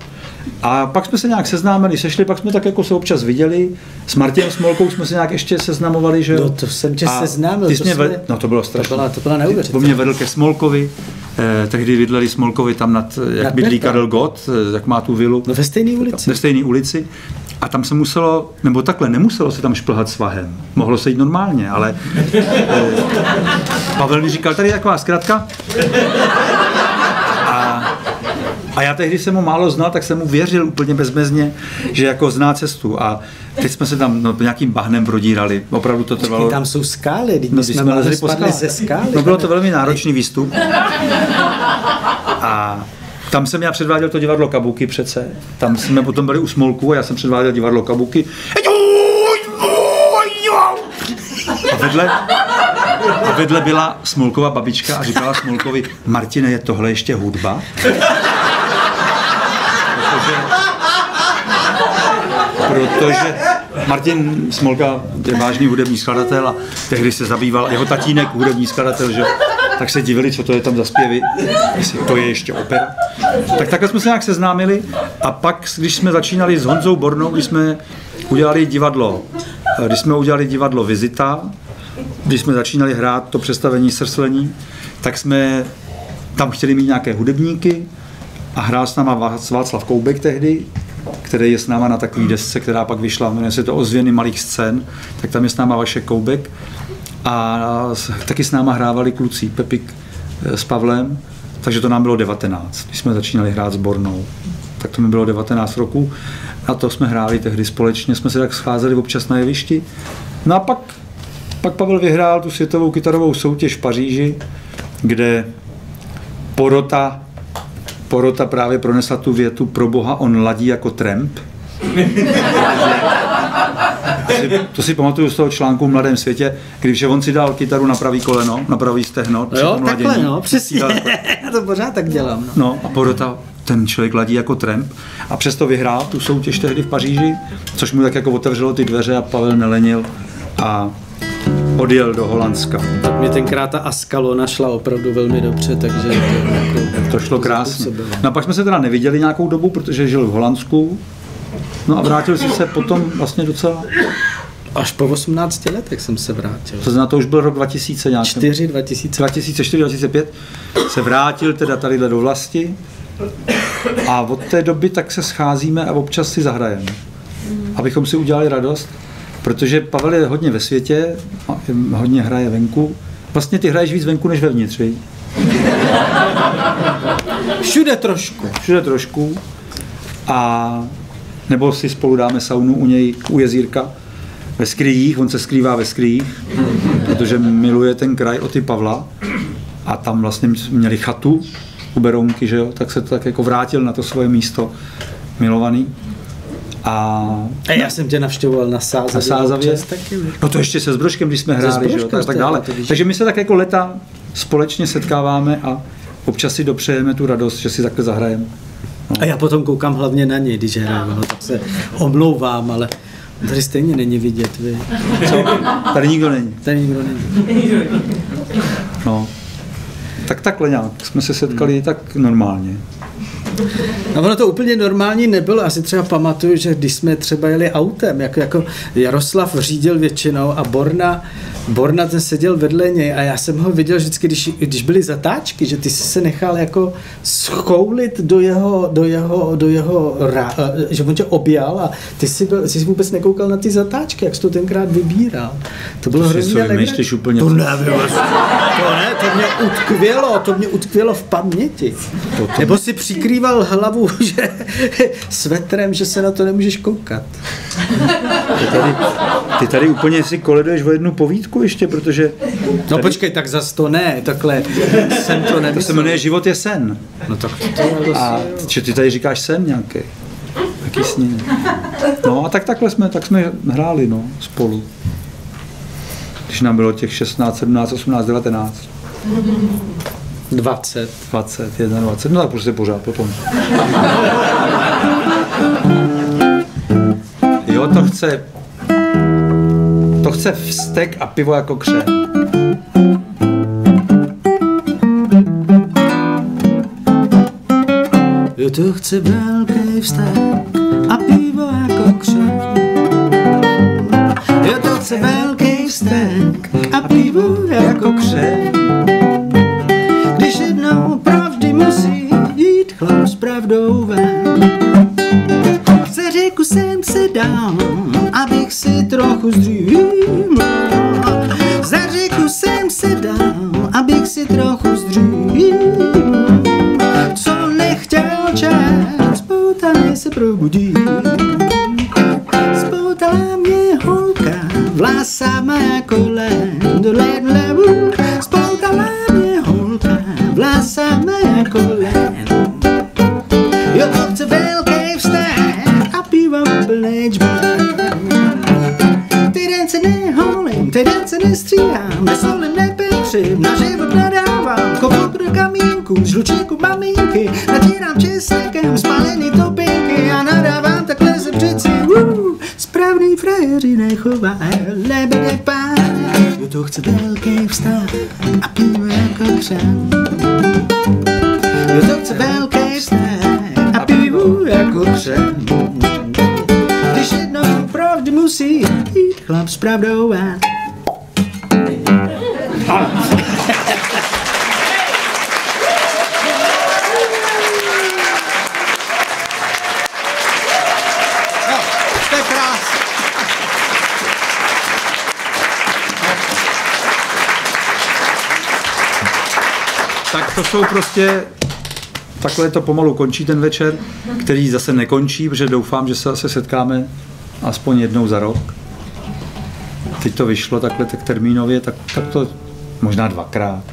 A pak jsme se nějak seznámili, sešli, pak jsme tak jako se občas viděli. S Martinem Smolkou jsme se nějak ještě seznamovali, že jo? No, to jsem tě A seznámil, Ty to mě jsme- ved... No to bylo To strašné. byla, to byla neuvěřitelná. mě vedl ke Smolkovi, eh, tehdy bydleli Smolkovi tam nad, jak Nad bydlí. Karel Gott, eh, jak má tu vilu. No ve stejné ulici. Ve stejné ulici. A tam se muselo, nebo takhle, nemuselo se tam šplhat svahem. Mohlo se jít normálně, ale eh, Pavel mi říkal, tady je taková zkratka. A, já tehdy jsem ho málo znal, tak jsem mu věřil úplně bezmezně, že jako zná cestu. A teď jsme se tam no, nějakým bahnem prodírali. Opravdu to trvalo. Tam jsou skály, teď No, jsme jsme lezli po skále. ze skály. No bylo to velmi náročný výstup. A tam jsem já předváděl to divadlo Kabuky přece. Tam jsme potom byli u Smolku a já jsem předváděl divadlo Kabuky. A vedle, a vedle byla Smolkova babička a říkala Smolkovi, Martine, je tohle ještě hudba? Protože, Martin Smolka je vážný hudební skladatel a tehdy se zabýval, jeho tatínek hudební skladatel, že tak se divili, co to je tam za zpěvy, jestli to je ještě opera. Tak takhle jsme se nějak seznámili a pak, když jsme začínali s Honzou Bornou, když jsme udělali divadlo, když jsme udělali divadlo Vizita, když jsme začínali hrát to představení srslení, tak jsme tam chtěli mít nějaké hudebníky a hrál s náma Vác- Václav Koubek tehdy, který je s náma na takové desce, která pak vyšla, jmenuje se to Ozvěny malých scén, tak tam je s náma Vašek Koubek a taky s náma hrávali kluci Pepik eh, s Pavlem, takže to nám bylo 19, když jsme začínali hrát s Bornou. Tak to mi bylo 19 roku a to jsme hráli tehdy společně, jsme se tak scházeli občas na jevišti. No a pak, pak Pavel vyhrál tu světovou kytarovou soutěž v Paříži, kde porota, porota právě pronesla tu větu pro boha on ladí jako tramp. To si, to si pamatuju z toho článku v Mladém světě, když on si dal kytaru na pravý koleno, na pravý stehno. při Jo, takhle, ladění. no, přesně. Já to pořád tak dělám, no. No a porota, ten člověk ladí jako tramp a přesto vyhrál tu soutěž tehdy v Paříži, což mu tak jako otevřelo ty dveře a Pavel nelenil a odjel do Holandska. Tak mě tenkrát ta Ascalona šla opravdu velmi dobře, takže to jako... To šlo krásně. No a pak jsme se teda neviděli nějakou dobu, protože žil v Holandsku. No a vrátil si se potom vlastně docela, Až po 18 letech jsem se vrátil. to znamená, to už byl rok 2000 nějak. 4 2000. 2004, 2005 se vrátil teda tady do vlasti a od té doby tak se scházíme a občas si zahrajeme. Abychom si udělali radost, protože Pavel je hodně ve světě, a hodně hraje venku. Vlastně ty hraješ víc venku než vevnitř, viď? Všude trošku. všude trošku a nebo si spolu dáme saunu u něj, u jezírka ve skryjích, on se skrývá ve skryjích, protože miluje ten kraj od ty Pavla a tam vlastně měli chatu u Berounky, že jo, tak se to tak jako vrátil na to svoje místo milovaný. A A já jsem tě navštěvoval na Sázavě. na Sázavě. občas Taky. No to ještě se Zbrožkem, když jsme hráli, že jo, tak, tak dále. no. Takže my se tak jako leta společně setkáváme a občas si dopřejeme tu radost, že si takhle zahrajeme. A já potom koukám hlavně na něj, když hraje, no, tak se omlouvám, ale tady stejně není vidět, vy. Co? Tady nikdo není. Tady nikdo není. No. Tak takhle nějak jsme se setkali tak normálně. No ono to úplně normální nebylo. Já si třeba pamatuju, že když jsme třeba jeli autem, jako, jako Jaroslav řídil většinou a Borna, Borna ten seděl vedle něj a já jsem ho viděl vždycky, když, když byly zatáčky, že ty jsi se nechal jako schoulit do jeho, do jeho, do jeho ra, že on tě objal a ty jsi, byl, jsi vůbec nekoukal na ty zatáčky, jak jsi to tenkrát vybíral. To bylo hrozně To nevím, to ne, to mě utkvělo, to mě utkvělo v paměti. Nebo si přikrýval hlavu že, svetrem, že se na to nemůžeš koukat. Ty tady, ty tady úplně si koleduješ o jednu povídku ještě, protože No počkej, tak zas to ne, takhle jsem to to se nemyslel. jmenuje Život je sen. No tak to A že ty tady říkáš sen nějaký. Jaký sní. No a tak takhle jsme, tak jsme hráli no, spolu. Když nám bylo těch 16, 17, 18, 19, 20. 20, 21, 20, no tak prostě pořád potom. Jo, to chce, to chce vztek a pivo jako kře. Jo, to chce velký vztek a pivo jako křen. Jo, to chce velký vztek a pivo jako křen. Když jednou pravdy musí jít chlap s pravdou ven. Za řeku jsem se dal, abych si trochu zdřímal. Za řeku jsem se dal, abych si trochu zdřímal. Co nechtěl čas, spoutaný se probudí. Prostě, takhle to pomalu končí ten večer, který zase nekončí, protože doufám, že se zase setkáme aspoň jednou za rok. Teď to vyšlo takhle tak termínově, tak, tak to možná dvakrát.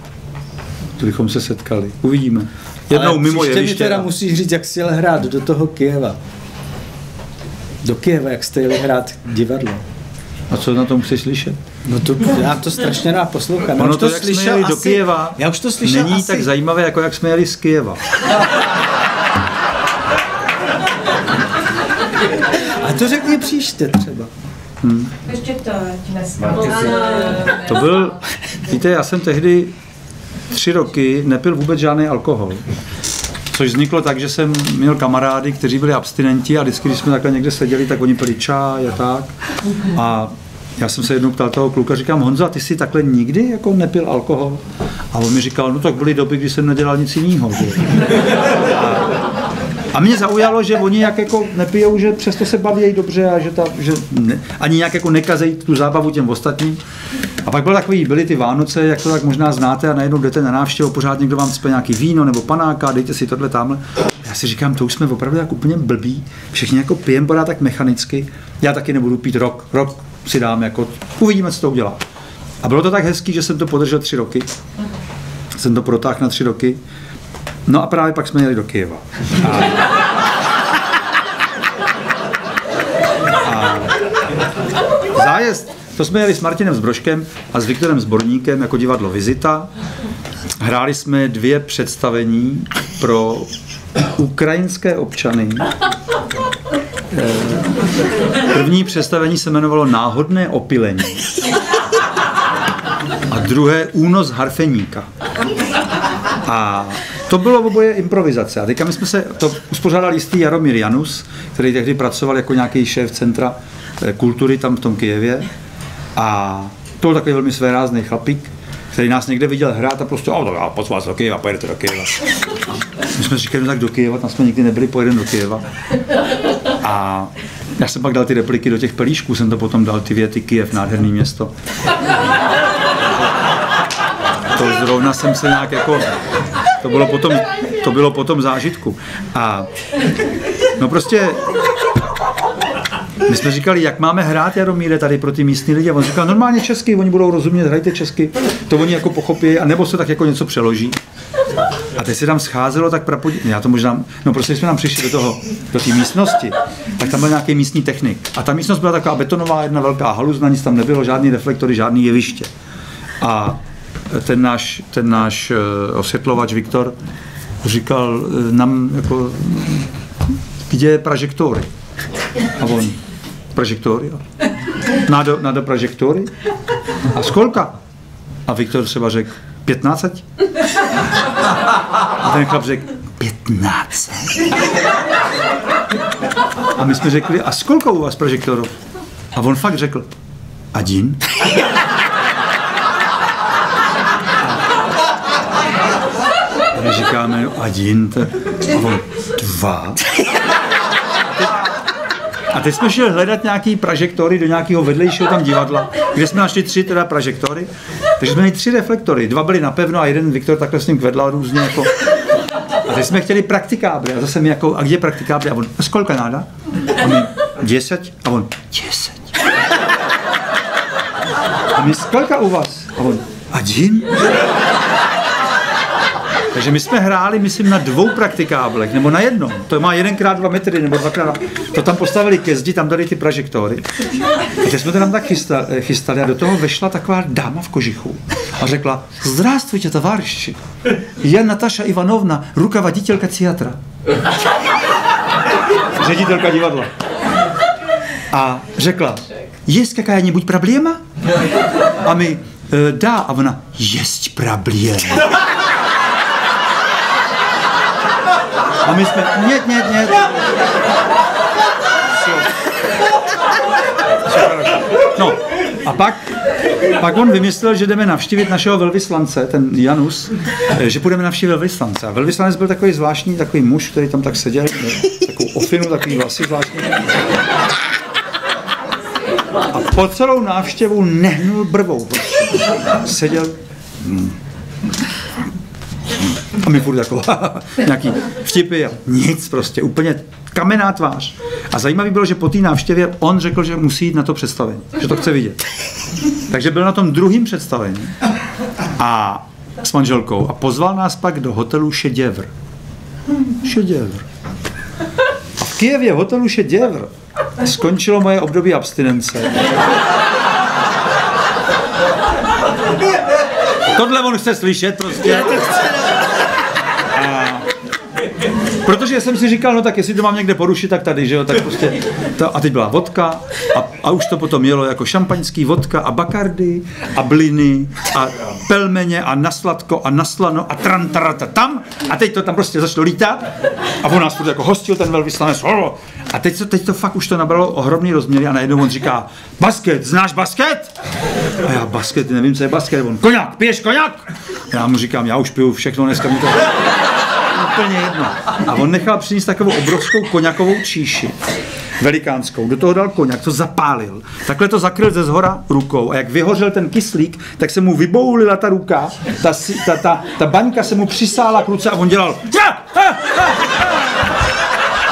To bychom se setkali. Uvidíme. Jednou Ale mimo příště mi teda musíš říct, jak jsi jel hrát do toho Kijeva. Do Kijeva, jak jste jeli hrát divadlo. A co na tom chceš slyšet? No to, já to strašně rád poslouchám. Ono už to, jak jsme jeli do Kijeva, já už to slyšel není asi. tak zajímavé, jako jak jsme jeli z Kijeva. A to řekni příště třeba. Ještě to dneska. To byl, víte, já jsem tehdy tři roky nepil vůbec žádný alkohol. Což vzniklo tak, že jsem měl kamarády, kteří byli abstinenti a vždycky, když jsme takhle někde seděli, tak oni pili čaj a tak. A já jsem se jednou ptal toho kluka, říkám, Honza, ty jsi takhle nikdy jako nepil alkohol? A on mi říkal, no tak byly doby, kdy jsem nedělal nic jiného. A, a mě zaujalo, že oni jak jako nepijou, že přesto se baví dobře a že, ta, že ne, ani nějak jako nekazejí tu zábavu těm ostatním. A pak byl takový, byly ty Vánoce, jak to tak možná znáte, a najednou jdete na návštěvu, pořád někdo vám cpe nějaký víno nebo panáka, dejte si tohle tamhle. Já si říkám, to už jsme opravdu tak úplně blbí, všichni jako pijeme tak mechanicky, já taky nebudu pít rok, rok si dám jako, uvidíme, co to udělá. A bylo to tak hezký, že jsem to podržel tři roky, jsem to protáhl na tři roky, no a právě pak jsme jeli do Kyjeva. Zájezd, to jsme jeli s Martinem Zbroškem a s Viktorem Zborníkem jako divadlo Vizita. Hráli jsme dvě představení pro ukrajinské občany. První představení se jmenovalo Náhodné opilení a druhé Únos harfeníka. A to bylo oboje improvizace. A teďka my jsme se, to uspořádal jistý Jaromír Janus, který tehdy pracoval jako nějaký šéf centra eh, kultury tam v tom Kijevě. A to byl takový velmi svérázný chlapík, který nás někde viděl hrát a prostě, oh, já pozvu vás do Kyjeva, pojedete do Kyjeva. My jsme říkali, no tak do Kyjeva, tam jsme nikdy nebyli, pojedeme do Kyjeva. A já jsem pak dal ty repliky do těch pelíšků, jsem to potom dal ty věty Kyjev, nádherný město. To zrovna jsem se nějak jako, to bylo potom, to bylo potom zážitku. A no prostě, my jsme říkali, jak máme hrát Jaromíre tady pro ty místní lidi. A on říkal, normálně česky, oni budou rozumět, hrajte česky. To oni jako pochopí, a nebo se tak jako něco přeloží. A teď se tam scházelo tak prapodě... Já to možná... No prostě jsme tam přišli do toho, do té místnosti, tak tam byl nějaký místní technik. A ta místnost byla taková betonová, jedna velká haluzna, nic tam nebylo, žádný reflektory, žádný jeviště. A ten náš, ten náš eh, osvětlovač Viktor říkal eh, nám jako, kde prožektory? A on, prožektory? Nado, nado prožektory? A skolka? A Viktor třeba řekl, 15? A ten chlap řekl, 15. A my jsme řekli, a s kolkou u vás prožektorů? A on fakt řekl, Adin. A my říkáme, Adin, to... a on, dva. A teď jsme šli hledat nějaký pražektory do nějakého vedlejšího tam divadla, kde jsme našli tři teda pražektory takže jsme měli tři reflektory, dva byly napevno a jeden Viktor takhle s ním kvedla různě jako. A teď jsme chtěli praktikábry. a zase mi jako, a kde praktikábry? A on, a skolka náda? A my, deset? A on, deset. A my, skolka u vás? A on, a? Takže my jsme hráli, myslím, na dvou praktikáblech, nebo na jednom. To má jedenkrát dva metry, nebo dvakrát. To tam postavili ke zdi, tam dali ty prožektory. Takže jsme to tam tak chysta- eh, chystali a do toho vešla taková dáma v kožichu a řekla, zdravstvujte, tovarši. Já Nataša Ivanovna, rukovoditelka teatra. Ředitelka divadla. A řekla, jest какая-нибудь проблема? A my, e, dá. A ona, jest prablě. A my jsme, ne, ne, ne. No, a pak, pak on vymyslel, že jdeme navštívit našeho velvyslance, ten Janus, eh, že půjdeme navštívit velvyslance. A velvyslanec byl takový zvláštní, takový muž, který tam tak seděl, eh, takovou ofinu, takový vlasy zvláštní. A po celou návštěvu nehnul brvou. Seděl, a my furt jako nějaký vtipy a nic prostě, úplně kamenná tvář. A zajímavý bylo, že po té návštěvě on řekl, že musí jít na to představení, že to chce vidět. Takže byl na tom druhém představení a s manželkou a pozval nás pak do hotelu Šeděvr. Šeděvr. A v Kijevě v hotelu Šeděvr skončilo moje období abstinence. Tohle on chce slyšet prostě. A, protože jsem si říkal, no tak jestli to mám někde porušit, tak tady, že jo, tak prostě, to, a teď byla vodka a, a už to potom jelo jako šampaňský vodka a bakardy a bliny a pelmeně a nasladko a naslano a trantarata tam a teď to tam prostě začalo lítat a on nás jako hostil ten velvyslanec a teď to, teď to fakt už to nabralo ohromný rozměry a najednou on říká, basket, znáš basket? A já basket, nevím, co je basket. On, koněk, piješ koněk? Já mu říkám, já už piju všechno, dneska mi to úplně jedno. A on nechal přinést takovou obrovskou koněkovou číši velikánskou, do toho dal koněk, to zapálil, takhle to zakryl ze zhora rukou a jak vyhořel ten kyslík, tak se mu vyboulila ta ruka, ta, ta, ta, ta baňka se mu přisála k ruce a on dělal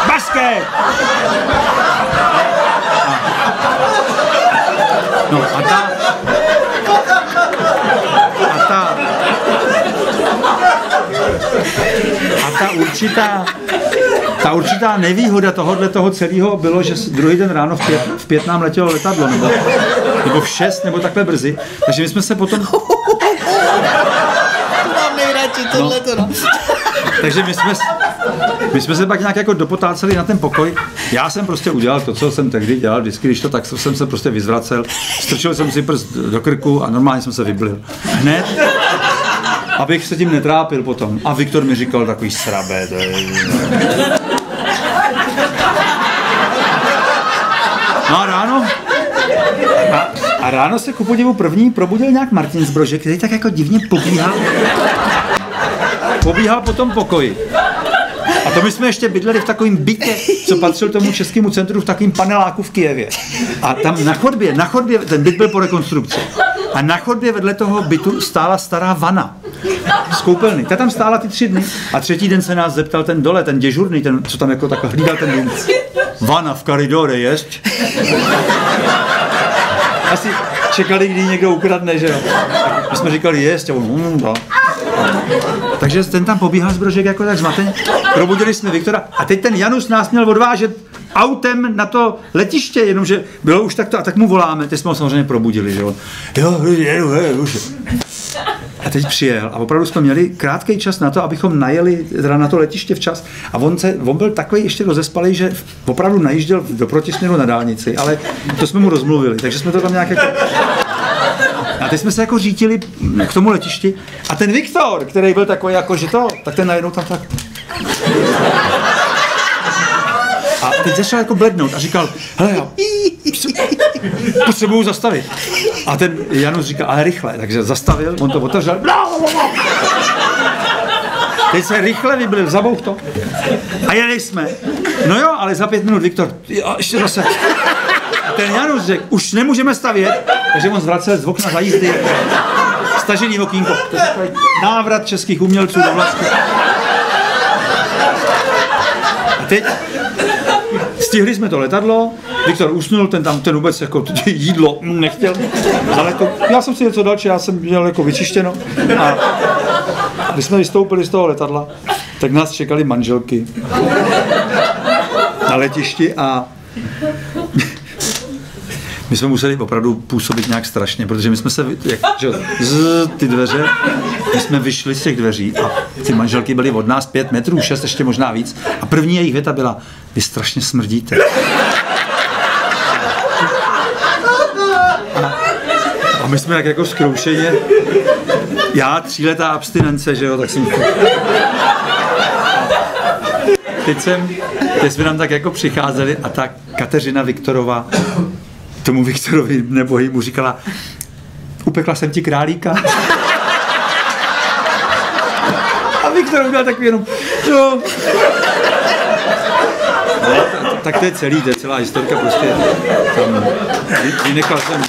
basket! No a ta... A ta... A ta určitá... Ta určitá nevýhoda tohohle toho celého bylo, že druhý den ráno v pět, v pět nám letělo letadlo, nebo, nebo v šest, nebo takhle brzy. Takže my jsme se potom... To mám nejradši tohleto, no. Takže my jsme, my jsme se pak nějak jako dopotáceli na ten pokoj. Já jsem prostě udělal to, co jsem tehdy dělal vždycky, když to tak jsem se prostě vyzvracel. Strčil jsem si prst do krku a normálně jsem se vyblil. Hned, abych se tím netrápil potom. A Viktor mi říkal takový srabé, to je... No a ráno, a, a ráno se ku podivu první probudil nějak Martin Zbrože, který tak jako divně pobíhal pobíhal po tom pokoji. A to my jsme ještě bydleli v takovém bytě, co patřil tomu českému centru v takovém paneláku v Kijevě. A tam na chodbě, na chodbě, ten byt byl po rekonstrukci. A na chodbě vedle toho bytu stála stará vana z koupelny. Ta tam stála ty tři dny. A třetí den se nás zeptal ten dole, ten děžurný, ten, co tam jako takhle hlídal ten dům. Vana v koridore, jest? Asi čekali, kdy někdo ukradne, že jo. My jsme říkali, jest, a on, hm, no. Takže ten tam pobíhal z brožek jako tak zmateně. Probudili jsme Viktora a teď ten Janus nás měl odvážet autem na to letiště, jenomže bylo už takto a tak mu voláme, teď jsme ho samozřejmě probudili, že jo. Jo, jedu, jedu, už. A teď přijel a opravdu jsme měli krátký čas na to, abychom najeli teda na to letiště včas. A on, se, on byl takový ještě rozespalý, že opravdu najížděl do protisměru na dálnici, ale to jsme mu rozmluvili, takže jsme to tam nějak jako a teď jsme se jako řítili k tomu letišti a ten Viktor, který byl takový jako, že to, tak ten najednou tam tak... A teď začal jako blednout a říkal, hele, já potřebuju zastavit. A ten Janus říkal, ale rychle, takže zastavil, on to otevřel. Teď se rychle vyblil, zabouch to. A jeli jsme. No jo, ale za pět minut Viktor, jo, ještě zase. A ten Janus řekl, už nemůžeme stavět, takže on zvracel z okna za jízdy. Stažený okýnko. To je návrat českých umělců do vlasti. A teď stihli jsme to letadlo, Viktor usnul, ten tam ten vůbec jako jídlo mm, nechtěl, ale to, já jsem si něco dal, já jsem měl jako vyčištěno. A když jsme vystoupili z toho letadla, tak nás čekali manželky na letišti a my jsme museli opravdu působit nějak strašně, protože my jsme se, jak, že, z, ty dveře, my jsme vyšli z těch dveří a ty manželky byly od nás pět metrů, šest, ještě možná víc. A první jejich věta byla, vy strašně smrdíte. A, a my jsme tak jako zkroušeně. Já tříletá abstinence, že jo, tak jsem... Teď jsem, teď jsme nám tak jako přicházeli a ta Kateřina Viktorová tomu Viktorovi nebo mu říkala, upekla jsem ti králíka. A Viktor udělal takový jenom, no. no tak, tak to je celý, to je celá historka prostě. Tam, vy- vynechal jsem,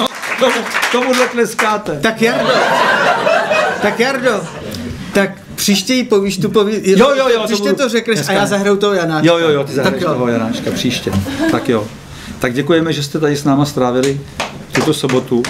No, tomu, tomuhle tleskáte. Tak Jardo, tak Jardo, tak příště jí povíš tu poví... Jo, jo, jo, to Příště budu- to řekneš dneska a já zahraju toho Janáčka. Jo, jo, jo, ty zahraješ Tak toho Janáčka příště. Tak jo. Tak děkujeme, že jste tady s náma strávili tuto sobotu.